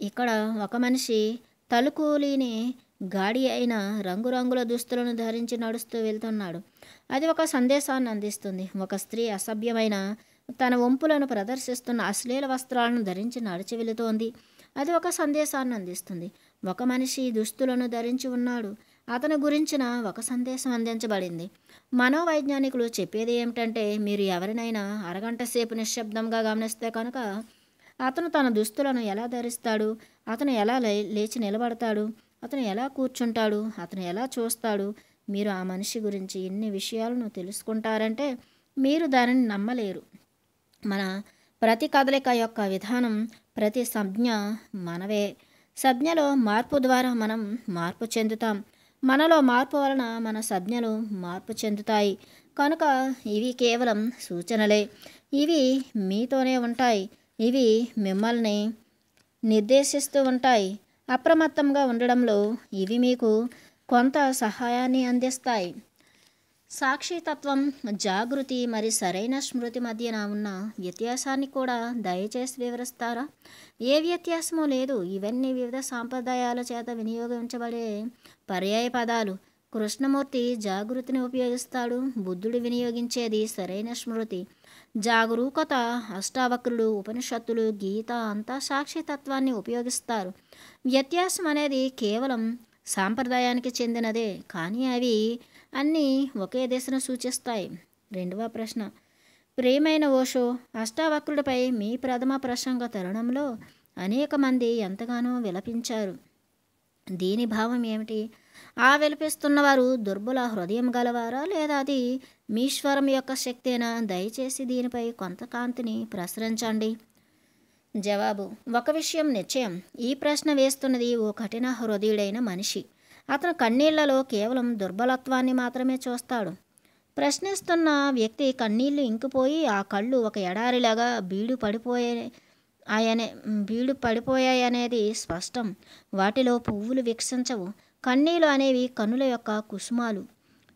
ఇక్కడ ఒక మనిషి తలుకూలిని గాడి అయిన రంగురంగుల దుస్తులను ధరించి నడుస్తూ వెళ్తున్నాడు. అది ఒక సందేశాన్ని అందిస్తుంది. ఒక స్త్రీ అసభ్యమైన తన వంపులను ప్రదర్శిస్తున్న అశ్లీల వస్త్రాలను ధరించి నడిచి వెళుతోంది. అది ఒక సందేశాన్ని అందిస్తుంది. ఒక మనిషి దుస్తులను ధరించి ఉన్నాడు. అతని గురించిన ఒక సందేశం అందించబడింది. మనోవైజ్ఞానికులు చెప్పేది ఏమిటంటే మీరు ఎవరినైనా అరగంట సేపు నిశ్శబ్దంగా గమనిస్తే కనుక అతను తన దుస్తులను ఎలా ధరిస్తాడు? అతను ఎలా లే- లేచి నిలబడతాడు? అతను ఎలా కూర్చుంటాడు? అతను ఎలా చూస్తాడు? మీరు ఆ మనిషి గురించి ఎన్ని విషయాలను తెలుసుకుంటారంటే మీరు దానిని నమ్మలేరు. మన ప్రతి కదలిక యొక్క విధానం ప్రతి సంజ్ఞ మనవే. సంజ్ఞలో మార్పు ద్వారా మనం మార్పు చెందుతాం. మనలో మార్పు వలన మన సంజ్ఞలు మార్పు చెందుతాయి. కనుక ఇవి కేవలం సూచనలే. ఇవి మీతోనే ఉంటాయి. ఇవి మిమ్మల్ని నిర్దేశిస్తూ ఉంటాయి. అప్రమత్తంగా ఉండడంలో ఇవి మీకు కొంత సహాయాన్ని అందిస్తాయి. సాక్షితత్వం జాగృతి మరి సరైన స్మృతి మధ్యన ఉన్న వ్యత్యాసాన్ని కూడా దయచేసి వివరిస్తారా? ఏ వ్యత్యాసమూ లేదు. ఇవన్నీ వివిధ సాంప్రదాయాల చేత వినియోగించబడే పర్యాయ పదాలు. కృష్ణమూర్తి జాగృతిని ఉపయోగిస్తాడు. బుద్ధుడు వినియోగించేది సరైన స్మృతి. జాగరూకత అష్టావక్రులు ఉపనిషత్తులు గీత అంతా సాక్షితత్వాన్ని ఉపయోగిస్తారు. వ్యత్యాసం అనేది కేవలం సాంప్రదాయానికి చెందినదే. కానీ అవి అన్నీ ఒకే దిశను సూచిస్తాయి. రెండవ ప్రశ్న. ప్రియమైన ఓషో అష్టావక్రుడిపై మీ ప్రథమ ప్రసంగ తరుణంలో అనేక మంది ఎంతగానో విలపించారు. దీని భావం ఏమిటి? ఆ విలపిస్తున్నవారు దుర్బల హృదయం గలవారా లేదా అది మీశ్వరం యొక్క శక్తేనా? దయచేసి దీనిపై కొంత కాంతిని ప్రసరించండి. జవాబు. ఒక విషయం నిశ్చయం. ఈ ప్రశ్న వేస్తున్నది ఓ కఠిన హృదయుడైన మనిషి. అతను కన్నీళ్ళలో కేవలం దుర్బలత్వాన్ని మాత్రమే చూస్తాడు. ప్రశ్నిస్తున్న వ్యక్తి కన్నీళ్ళు ఇంకిపోయి ఆ కళ్ళు ఒక ఎడారిలాగా బీడు పడిపోయే ఆయనే బీడు పడిపోయాయనేది స్పష్టం. వాటిలో పువ్వులు వికసించవు కన్నీలు అనేవి కన్నుల యొక్క కుసుమాలు.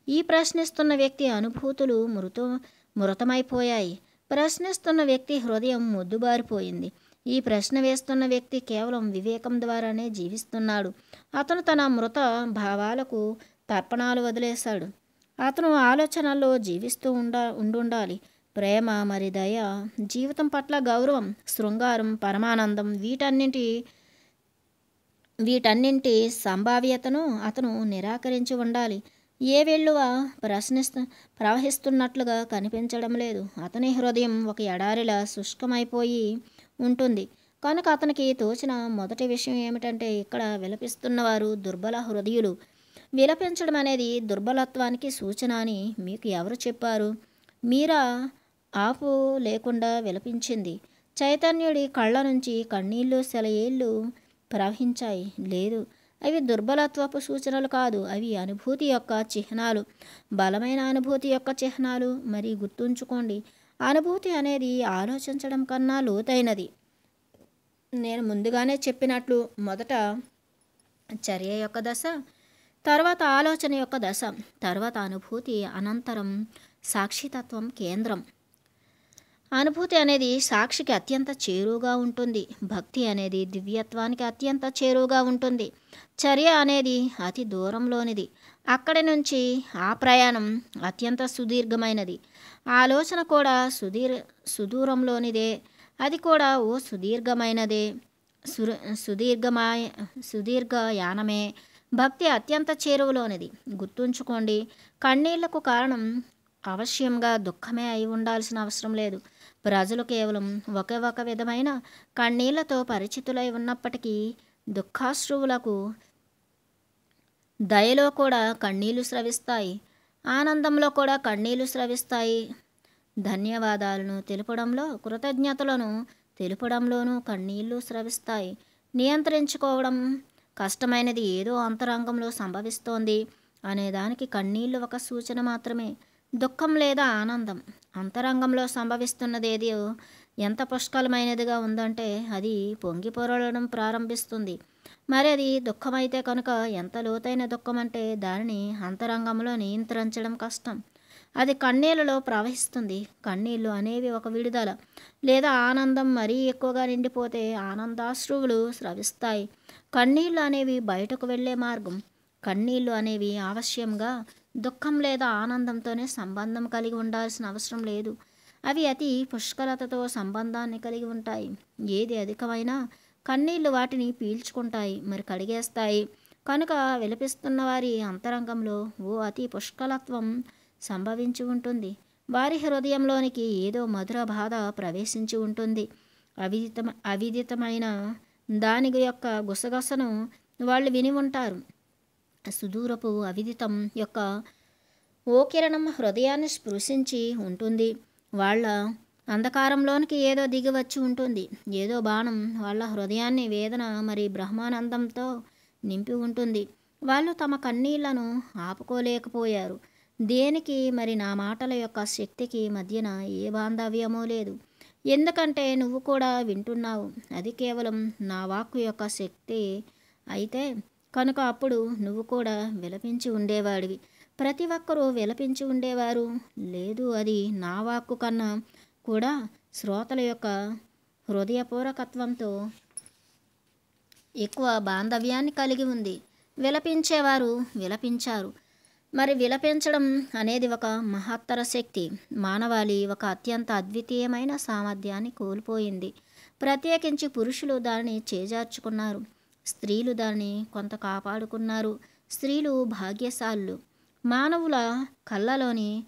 ఈ ప్రశ్నిస్తున్న వ్యక్తి అనుభూతులు మృత మృతమైపోయాయి. ప్రశ్నిస్తున్న వ్యక్తి హృదయం మొద్దుబారిపోయింది. ఈ ప్రశ్న వేస్తున్న వ్యక్తి కేవలం వివేకం ద్వారానే జీవిస్తున్నాడు. అతను తన మృత భావాలకు తర్పణాలు వదిలేశాడు. అతను ఆలోచనల్లో జీవిస్తూ ఉండ ఉండుండాలి. ప్రేమ మరి దయ జీవితం పట్ల గౌరవం శృంగారం పరమానందం వీటన్నింటి వీటన్నింటి సంభావ్యతను అతను నిరాకరించి ఉండాలి. ఏ వెల్లువ ప్రశ్నిస్తు ప్రవహిస్తున్నట్లుగా కనిపించడం లేదు. అతని హృదయం ఒక ఎడారిలా శుష్కమైపోయి ఉంటుంది. కనుక అతనికి తోచిన మొదటి విషయం ఏమిటంటే ఇక్కడ విలపిస్తున్నవారు దుర్బల హృదయులు. విలపించడం అనేది దుర్బలత్వానికి సూచన అని మీకు ఎవరు చెప్పారు? మీరా ఆపు లేకుండా విలపించింది. చైతన్యుడి కళ్ళ నుంచి కన్నీళ్ళు సెలయేళ్ళు ప్రవహించాయి. లేదు అవి దుర్బలత్వపు సూచనలు కాదు. అవి అనుభూతి యొక్క చిహ్నాలు. బలమైన అనుభూతి యొక్క చిహ్నాలు. మరి గుర్తుంచుకోండి. అనుభూతి అనేది ఆలోచించడం కన్నా లోతైనది. నేను ముందుగానే చెప్పినట్లు మొదట చర్య యొక్క దశ తర్వాత ఆలోచన యొక్క దశ తర్వాత అనుభూతి అనంతరం సాక్షితత్వం కేంద్రం. అనుభూతి అనేది సాక్షికి అత్యంత చేరువుగా ఉంటుంది. భక్తి అనేది దివ్యత్వానికి అత్యంత చేరువుగా ఉంటుంది. చర్య అనేది అతి దూరంలోనిది. అక్కడి నుంచి ఆ ప్రయాణం అత్యంత సుదీర్ఘమైనది. ఆలోచన కూడా సుదీర్ సుదూరంలోనిదే. అది కూడా ఓ సుదీర్ఘమైనదే. సుర సుదీర్ఘమాయ సుదీర్ఘ యానమే భక్తి అత్యంత చేరువలోనిది. గుర్తుంచుకోండి కన్నీళ్ళకు కారణం అవశ్యంగా దుఃఖమే అయి ఉండాల్సిన అవసరం లేదు. ప్రజలు కేవలం ఒకే ఒక విధమైన కన్నీళ్ళతో పరిచితులై ఉన్నప్పటికీ దుఃఖాశ్రువులకు దయలో కూడా కన్నీళ్ళు స్రవిస్తాయి. ఆనందంలో కూడా కన్నీళ్ళు స్రవిస్తాయి. ధన్యవాదాలను తెలుపడంలో కృతజ్ఞతలను తెలుపడంలోనూ కన్నీళ్ళు స్రవిస్తాయి. నియంత్రించుకోవడం కష్టమైనది ఏదో అంతరంగంలో సంభవిస్తోంది అనేదానికి కన్నీళ్ళు ఒక సూచన మాత్రమే. దుఃఖం లేదా ఆనందం? అంతరంగంలో సంభవిస్తున్నదేదో ఎంత పుష్కలమైనదిగా ఉందంటే అది పొంగి పొరలడం ప్రారంభిస్తుంది. మరి అది దుఃఖమైతే కనుక ఎంత లోతైన దుఃఖం అంటే దానిని అంతరంగంలో నియంత్రించడం కష్టం. అది కన్నీళ్ళలో ప్రవహిస్తుంది. కన్నీళ్ళు అనేవి ఒక విడుదల. లేదా ఆనందం మరీ ఎక్కువగా నిండిపోతే ఆనందాశ్రువులు స్రవిస్తాయి. కన్నీళ్ళు అనేవి బయటకు వెళ్ళే మార్గం. కన్నీళ్ళు అనేవి ఆవశ్యంగా దుఃఖం లేదా ఆనందంతోనే సంబంధం కలిగి ఉండాల్సిన అవసరం లేదు. అవి అతి పుష్కలతతో సంబంధాన్ని కలిగి ఉంటాయి. ఏది అధికమైనా కన్నీళ్ళు వాటిని పీల్చుకుంటాయి మరి కడిగేస్తాయి. కనుక విలపిస్తున్న వారి అంతరంగంలో ఓ అతి పుష్కలత్వం సంభవించి ఉంటుంది. వారి హృదయంలోనికి ఏదో మధుర బాధ ప్రవేశించి ఉంటుంది. అవిదిత అవిదితమైన దాని యొక్క గుసగసను వాళ్ళు విని ఉంటారు. సుదూరపు అవిదితం యొక్క ఓ కిరణం హృదయాన్ని స్పృశించి ఉంటుంది. వాళ్ళ అంధకారంలోనికి ఏదో దిగి వచ్చి ఉంటుంది. ఏదో బాణం వాళ్ళ హృదయాన్ని వేదన మరి బ్రహ్మానందంతో నింపి ఉంటుంది. వాళ్ళు తమ కన్నీళ్ళను ఆపుకోలేకపోయారు. దేనికి మరి నా మాటల యొక్క శక్తికి మధ్యన ఏ బాంధవ్యమూ లేదు. ఎందుకంటే నువ్వు కూడా వింటున్నావు. అది కేవలం నా వాక్కు యొక్క శక్తి అయితే కనుక అప్పుడు నువ్వు కూడా విలపించి ఉండేవాడివి. ప్రతి ఒక్కరూ విలపించి ఉండేవారు. లేదు అది నా వాక్కు కన్నా కూడా శ్రోతల యొక్క హృదయపూర్వకత్వంతో ఎక్కువ బాంధవ్యాన్ని కలిగి ఉంది. విలపించేవారు విలపించారు. మరి విలపించడం అనేది ఒక మహత్తర శక్తి. మానవాళి ఒక అత్యంత అద్వితీయమైన సామర్థ్యాన్ని కోల్పోయింది. ప్రత్యేకించి పురుషులు దానిని చేజార్చుకున్నారు. స్త్రీలు దాన్ని కొంత కాపాడుకున్నారు. స్త్రీలు భాగ్యశాలులు. మానవుల కళ్ళలోని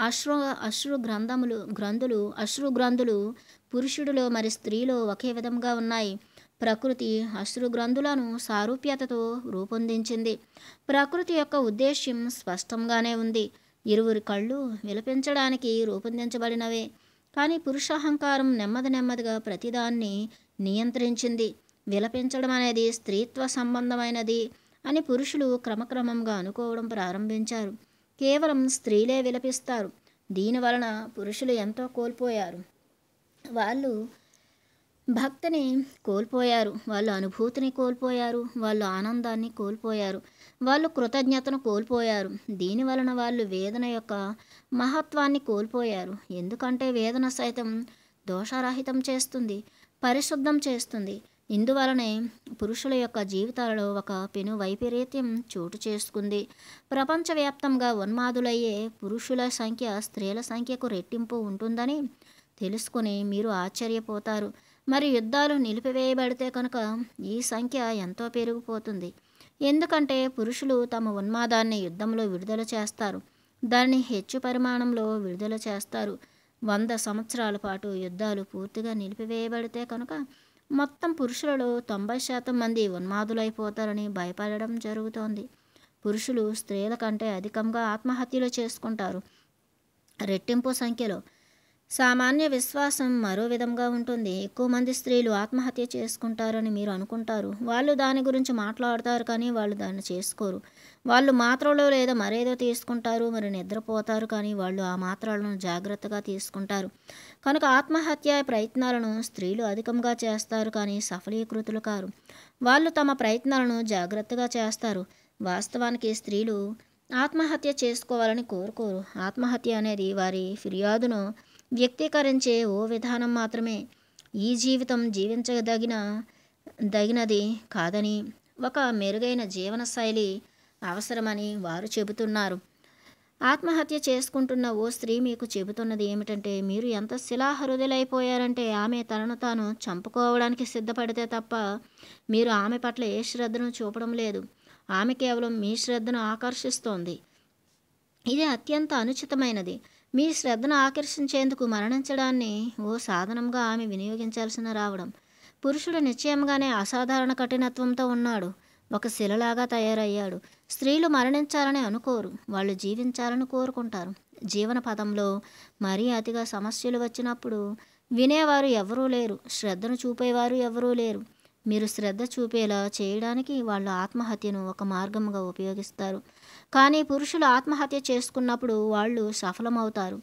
అశ్రు అశ్రు గ్రంథములు గ్రంథులు అశ్రు గ్రంథులు పురుషుడిలో మరి స్త్రీలో ఒకే విధంగా ఉన్నాయి. ప్రకృతి అశ్రు గ్రంథులను సారూప్యతతో రూపొందించింది. ప్రకృతి యొక్క ఉద్దేశ్యం స్పష్టంగానే ఉంది. ఇరువురి కళ్ళు విలపించడానికి రూపొందించబడినవే. కానీ పురుషాహంకారం నెమ్మది నెమ్మదిగా ప్రతిదాన్ని నియంత్రించింది. విలపించడం అనేది స్త్రీత్వ సంబంధమైనది అని పురుషులు క్రమక్రమంగా అనుకోవడం ప్రారంభించారు. కేవలం స్త్రీలే విలపిస్తారు. దీనివలన పురుషులు ఎంతో కోల్పోయారు. వాళ్ళు భక్తిని కోల్పోయారు. వాళ్ళు అనుభూతిని కోల్పోయారు. వాళ్ళు ఆనందాన్ని కోల్పోయారు. వాళ్ళు కృతజ్ఞతను కోల్పోయారు. దీని వలన వాళ్ళు వేదన యొక్క మహత్వాన్ని కోల్పోయారు. ఎందుకంటే వేదన సైతం దోషరహితం చేస్తుంది పరిశుద్ధం చేస్తుంది. ఇందువలనే పురుషుల యొక్క జీవితాలలో ఒక పెను వైపరీత్యం చోటు చేసుకుంది. ప్రపంచవ్యాప్తంగా ఉన్మాదులయ్యే పురుషుల సంఖ్య స్త్రీల సంఖ్యకు రెట్టింపు ఉంటుందని తెలుసుకుని మీరు ఆశ్చర్యపోతారు. మరి యుద్ధాలు నిలిపివేయబడితే కనుక ఈ సంఖ్య ఎంతో పెరిగిపోతుంది. ఎందుకంటే పురుషులు తమ ఉన్మాదాన్ని యుద్ధంలో విడుదల చేస్తారు. దాన్ని హెచ్చు పరిమాణంలో విడుదల చేస్తారు. వంద సంవత్సరాల పాటు యుద్ధాలు పూర్తిగా నిలిపివేయబడితే కనుక మొత్తం పురుషులలో తొంభై శాతం మంది ఉన్మాదులైపోతారని భయపడడం జరుగుతోంది. పురుషులు స్త్రీల కంటే అధికంగా ఆత్మహత్యలు చేసుకుంటారు. రెట్టింపు సంఖ్యలో సామాన్య విశ్వాసం మరో విధంగా ఉంటుంది. ఎక్కువ మంది స్త్రీలు ఆత్మహత్య చేసుకుంటారని మీరు అనుకుంటారు. వాళ్ళు దాని గురించి మాట్లాడతారు కానీ వాళ్ళు దాన్ని చేసుకోరు. వాళ్ళు మాత్రలో లేదా మరేదో తీసుకుంటారు మరి నిద్రపోతారు కానీ వాళ్ళు ఆ మాత్రలను జాగ్రత్తగా తీసుకుంటారు. కనుక ఆత్మహత్య ప్రయత్నాలను స్త్రీలు అధికంగా చేస్తారు కానీ సఫలీకృతులు కారు. వాళ్ళు తమ ప్రయత్నాలను జాగ్రత్తగా చేస్తారు. వాస్తవానికి స్త్రీలు ఆత్మహత్య చేసుకోవాలని కోరుకోరు. ఆత్మహత్య అనేది వారి ఫిర్యాదును వ్యక్తీకరించే ఓ విధానం మాత్రమే. ఈ జీవితం జీవించదగిన దగినది కాదని ఒక మెరుగైన జీవనశైలి అవసరమని వారు చెబుతున్నారు. ఆత్మహత్య చేసుకుంటున్న ఓ స్త్రీ మీకు చెబుతున్నది ఏమిటంటే మీరు ఎంత శిలాహృదయులైపోయారంటే ఆమె తనను తాను చంపుకోవడానికి సిద్ధపడితే తప్ప మీరు ఆమె పట్ల ఏ శ్రద్ధను చూపడం లేదు. ఆమె కేవలం మీ శ్రద్ధను ఆకర్షిస్తోంది. ఇది అత్యంత అనుచితమైనది. మీ శ్రద్ధను ఆకర్షించేందుకు మరణించడాన్ని ఓ సాధనంగా ఆమె వినియోగించాల్సిన రావడం. పురుషుడు నిశ్చయంగానే అసాధారణ కఠినత్వంతో ఉన్నాడు. ఒక శిలలాగా తయారయ్యాడు. స్త్రీలు మరణించాలని అనుకోరు. వాళ్ళు జీవించాలని కోరుకుంటారు. జీవన పదంలో మరీ అతిగా సమస్యలు వచ్చినప్పుడు వినేవారు ఎవరూ లేరు. శ్రద్ధను చూపేవారు ఎవరూ లేరు. మీరు శ్రద్ధ చూపేలా చేయడానికి వాళ్ళు ఆత్మహత్యను ఒక మార్గంగా ఉపయోగిస్తారు. కానీ పురుషులు ఆత్మహత్య చేసుకున్నప్పుడు వాళ్ళు సఫలమవుతారు.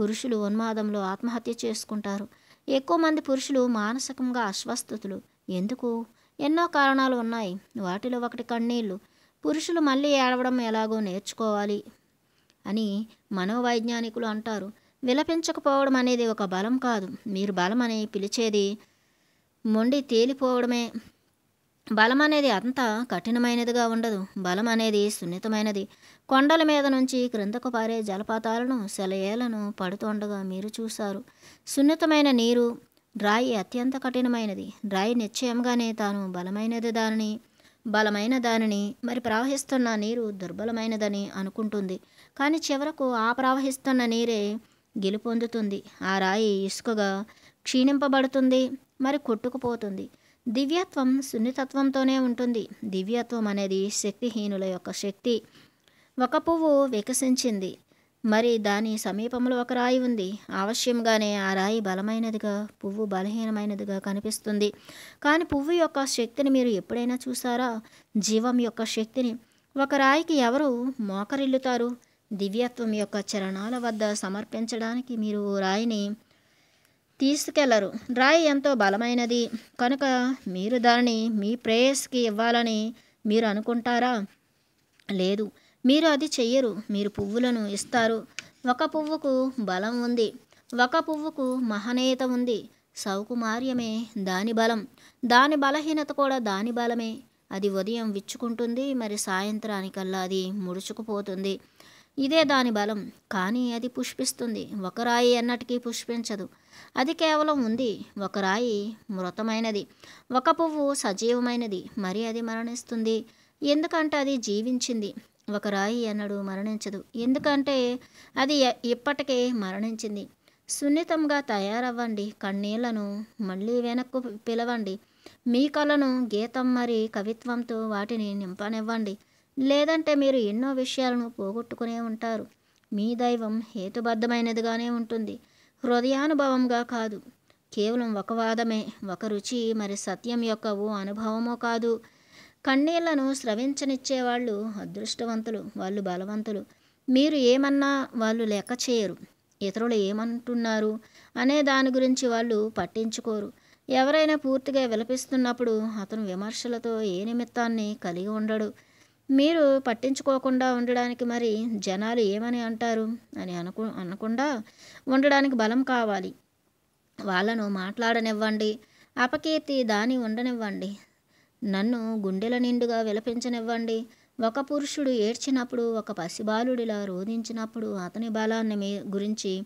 పురుషులు ఉన్మాదంలో ఆత్మహత్య చేసుకుంటారు. ఎక్కువ మంది పురుషులు మానసికంగా అస్వస్థతులు ఎందుకు? ఎన్నో కారణాలు ఉన్నాయి. వాటిలో ఒకటి కన్నీళ్ళు పురుషులు మళ్ళీ ఏడవడం ఎలాగో నేర్చుకోవాలి అని మనోవైజ్ఞానికులు అంటారు. విలపించకపోవడం అనేది ఒక బలం కాదు. మీరు బలం అని పిలిచేది మొండి తేలిపోవడమే. బలం అనేది అంత కఠినమైనదిగా ఉండదు. బలం అనేది సున్నితమైనది. కొండల మీద నుంచి క్రిందకు పారే జలపాతాలను సెలయేలను పడుతుండగా మీరు చూశారు. సున్నితమైన నీరు రాయి అత్యంత కఠినమైనది. రాయి నిశ్చయంగానే తాను బలమైనది దానిని బలమైన దానిని మరి ప్రవహిస్తున్న నీరు దుర్బలమైనదని అనుకుంటుంది. కానీ చివరకు ఆ ప్రవహిస్తున్న నీరే గెలుపొందుతుంది. ఆ రాయి ఇసుకగా క్షీణింపబడుతుంది మరి కొట్టుకుపోతుంది. దివ్యత్వం సున్నితత్వంతోనే ఉంటుంది. దివ్యత్వం అనేది శక్తిహీనుల యొక్క శక్తి. ఒక పువ్వు వికసించింది. మరి దాని సమీపంలో ఒక రాయి ఉంది. అవశ్యంగానే ఆ రాయి బలమైనదిగా పువ్వు బలహీనమైనదిగా కనిపిస్తుంది. కానీ పువ్వు యొక్క శక్తిని మీరు ఎప్పుడైనా చూసారా? జీవం యొక్క శక్తిని. ఒక రాయికి ఎవరు మోకరిల్లుతారు? దివ్యత్వం యొక్క చరణాల వద్ద సమర్పించడానికి మీరు రాయిని తీసుకెళ్ళరు. రాయి ఎంతో బలమైనది. కనుక మీరు దానిని మీ ప్రేయస్కి ఇవ్వాలని మీరు అనుకుంటారా? లేదు. మీరు అది చెయ్యరు. మీరు పువ్వులను ఇస్తారు. ఒక పువ్వుకు బలం ఉంది. ఒక పువ్వుకు మహనీయత ఉంది. సౌకుమార్యమే దాని బలం. దాని బలహీనత కూడా దాని బలమే. అది ఉదయం విచ్చుకుంటుంది మరి సాయంత్రానికల్లా అది ముడుచుకుపోతుంది. ఇదే దాని బలం. కానీ అది పుష్పిస్తుంది. ఒక రాయి ఎన్నటికీ పుష్పించదు. అది కేవలం ఉంది. ఒక రాయి మృతమైనది. ఒక పువ్వు సజీవమైనది. మరి అది మరణిస్తుంది. ఎందుకంటే అది జీవించింది. ఒక రాయి ఎన్నడూ మరణించదు. ఎందుకంటే అది ఇప్పటికే మరణించింది. సున్నితంగా తయారవ్వండి కన్నీళ్ళను మళ్ళీ వెనక్కు పిలవండి. మీ కళను గీతం మరి కవిత్వంతో వాటిని నింపనివ్వండి. లేదంటే మీరు ఎన్నో విషయాలను పోగొట్టుకునే ఉంటారు. మీ దైవం హేతుబద్ధమైనదిగానే ఉంటుంది. హృదయానుభవంగా కాదు. కేవలం ఒక వాదమే ఒక రుచి మరి సత్యం యొక్క ఓ అనుభవమో కాదు. కన్నీళ్ళను స్రవించనిచ్చే వాళ్ళు అదృష్టవంతులు వాళ్ళు బలవంతులు. మీరు ఏమన్నా వాళ్ళు లెక్క చేయరు. ఇతరులు ఏమంటున్నారు అనే దాని గురించి వాళ్ళు పట్టించుకోరు. ఎవరైనా పూర్తిగా విలపిస్తున్నప్పుడు అతను విమర్శలతో ఏ నిమిత్తాన్ని కలిగి ఉండడు. మీరు పట్టించుకోకుండా ఉండడానికి మరి జనాలు ఏమని అంటారు అని అనుకు అనకుండా ఉండడానికి బలం కావాలి. వాళ్ళను మాట్లాడనివ్వండి. అపకీర్తి దాని ఉండనివ్వండి. నన్ను గుండెల నిండుగా విలపించనివ్వండి. ఒక పురుషుడు ఏడ్చినప్పుడు ఒక పసిబాలుడిలా రోధించినప్పుడు అతని బలాన్ని మీ గురించి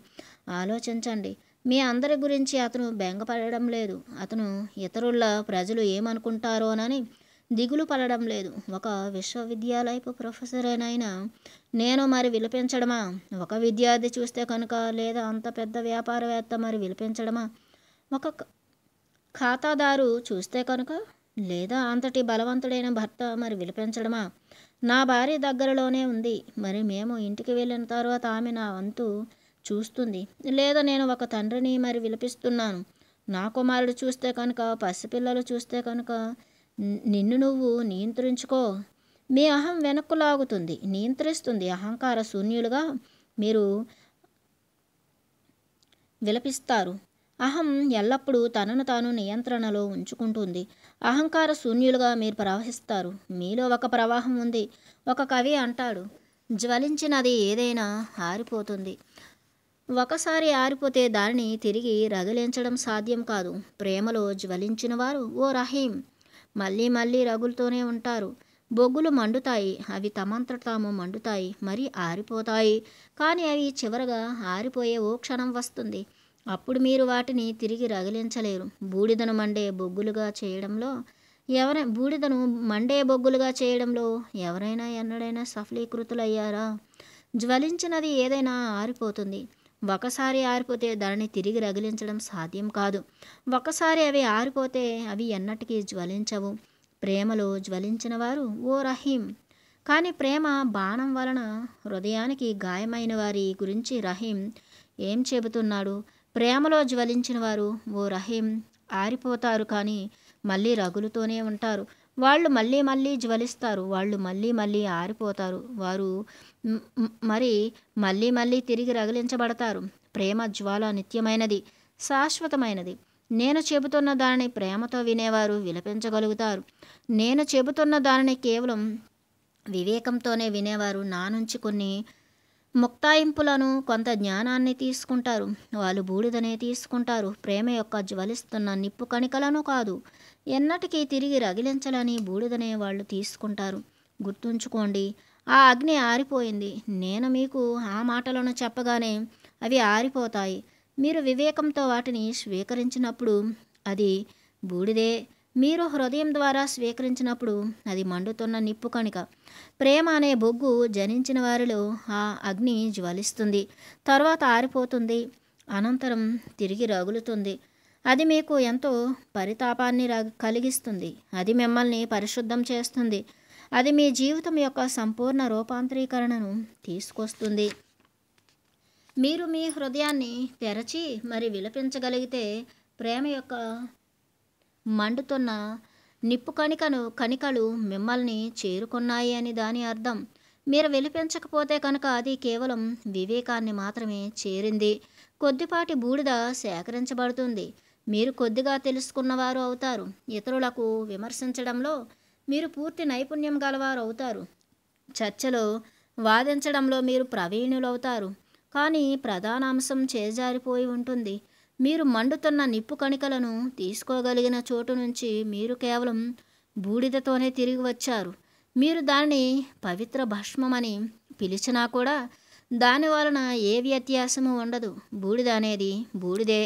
ఆలోచించండి. మీ అందరి గురించి అతను బెంగపడడం లేదు. అతను ఇతరుల ప్రజలు ఏమనుకుంటారోనని దిగులు పడడం లేదు. ఒక విశ్వవిద్యాలయపు ప్రొఫెసర్నైనా నేను మరి విలపించడమా? ఒక విద్యార్థి చూస్తే కనుక లేదా అంత పెద్ద వ్యాపారవేత్త మరి విలిపించడమా? ఒక ఖాతాదారు చూస్తే కనుక లేదా అంతటి బలవంతుడైన భర్త మరి విలిపించడమా? నా భార్య దగ్గరలోనే ఉంది. మరి మేము ఇంటికి వెళ్ళిన తర్వాత ఆమె నా వంతు చూస్తుంది. లేదా నేను ఒక తండ్రిని మరి విలపిస్తున్నాను. నా కుమారుడు చూస్తే కనుక పసిపిల్లలు చూస్తే కనుక నిన్ను నువ్వు నియంత్రించుకో. మీ అహం వెనక్కు లాగుతుంది నియంత్రిస్తుంది. అహంకార శూన్యులుగా మీరు విలపిస్తారు. అహం ఎల్లప్పుడూ తనను తాను నియంత్రణలో ఉంచుకుంటుంది. అహంకార శూన్యులుగా మీరు ప్రవహిస్తారు. మీలో ఒక ప్రవాహం ఉంది. ఒక కవి అంటాడు జ్వలించినది ఏదైనా ఆరిపోతుంది. ఒకసారి ఆరిపోతే దానిని తిరిగి రగిలించడం సాధ్యం కాదు. ప్రేమలో జ్వలించిన వారు ఓ రహీం! మళ్ళీ మళ్ళీ రగులుతూనే ఉంటారు. బొగ్గులు మండుతాయి. అవి తమంత తాము మండుతాయి. మరి ఆరిపోతాయి. కానీ అవి చివరగా ఆరిపోయే ఓ క్షణం వస్తుంది. అప్పుడు మీరు వాటిని తిరిగి రగిలించలేరు. బూడిదను మండే బొగ్గులుగా చేయడంలో ఎవరై బూడిదను మండే బొగ్గులుగా చేయడంలో ఎవరైనా ఎన్నడైనా సఫలీకృతులయ్యారా? జ్వలించినది ఏదైనా ఆరిపోతుంది. ఒకసారి ఆరిపోతే దానిని తిరిగి రగిలించడం సాధ్యం కాదు. ఒకసారి అవి ఆరిపోతే అవి ఎన్నటికీ జ్వలించవు. ప్రేమలో జ్వలించిన వారు ఓ రహీం. కానీ ప్రేమ బాణం వలన హృదయానికి గాయమైన వారి గురించి రహీం ఏం చెబుతున్నాడు? ప్రేమలో జ్వలించిన వారు ఓ రహీం ఆరిపోతారు కానీ మళ్ళీ రగులుతూనే ఉంటారు. వాళ్ళు మళ్ళీ మళ్ళీ జ్వలిస్తారు వాళ్ళు మళ్ళీ మళ్ళీ ఆరిపోతారు. వారు మరి మళ్ళీ మళ్ళీ తిరిగి రగిలించబడతారు. ప్రేమ జ్వాల నిత్యమైనది శాశ్వతమైనది. నేను చెబుతున్న దానిని ప్రేమతో వినేవారు విలపించగలుగుతారు. నేను చెబుతున్న దానిని కేవలం వివేకంతోనే వినేవారు. నా నుంచి కొన్ని ముక్తాయింపులను కొంత జ్ఞానాన్ని తీసుకుంటారు. వాళ్ళు బూడిదనే తీసుకుంటారు. ప్రేమ యొక్క జ్వలిస్తున్న నిప్పు కణికలను కాదు. ఎన్నటికీ తిరిగి రగిలించలని బూడిదనే వాళ్ళు తీసుకుంటారు. గుర్తుంచుకోండి ఆ అగ్ని ఆరిపోయింది. నేను మీకు ఆ మాటలను చెప్పగానే అవి ఆరిపోతాయి. మీరు వివేకంతో వాటిని స్వీకరించినప్పుడు అది బూడిదే. మీరు హృదయం ద్వారా స్వీకరించినప్పుడు అది మండుతున్న నిప్పు కణిక. ప్రేమ అనే బొగ్గు జనించిన వారిలో ఆ అగ్ని జ్వలిస్తుంది. తర్వాత ఆరిపోతుంది. అనంతరం తిరిగి రగులుతుంది. అది మీకు ఎంతో పరితాపాన్ని కలిగిస్తుంది. అది మిమ్మల్ని పరిశుద్ధం చేస్తుంది. అది మీ జీవితం యొక్క సంపూర్ణ రూపాంతరీకరణను తీసుకొస్తుంది. మీరు మీ హృదయాన్ని తెరచి మరి విలపించగలిగితే ప్రేమ యొక్క మండుతున్న నిప్పు కణికను కణికలు మిమ్మల్ని చేరుకున్నాయి అని దాని అర్థం. మీరు విలిపించకపోతే కనుక అది కేవలం వివేకాన్ని మాత్రమే చేరింది. కొద్దిపాటి బూడిద సేకరించబడుతుంది. మీరు కొద్దిగా తెలుసుకున్నవారు అవుతారు. ఇతరులకు విమర్శించడంలో మీరు పూర్తి నైపుణ్యం గలవారు అవుతారు. చర్చలో వాదించడంలో మీరు ప్రవీణులవుతారు. కానీ ప్రధాన అంశం చేజారిపోయి ఉంటుంది. మీరు మండుతున్న నిప్పు కణికలను తీసుకోగలిగిన చోటు నుంచి మీరు కేవలం బూడిదతోనే తిరిగి వచ్చారు. మీరు దానిని పవిత్ర భస్మమని పిలిచినా కూడా దాని వలన ఏ వ్యత్యాసము ఉండదు. బూడిద అనేది బూడిదే.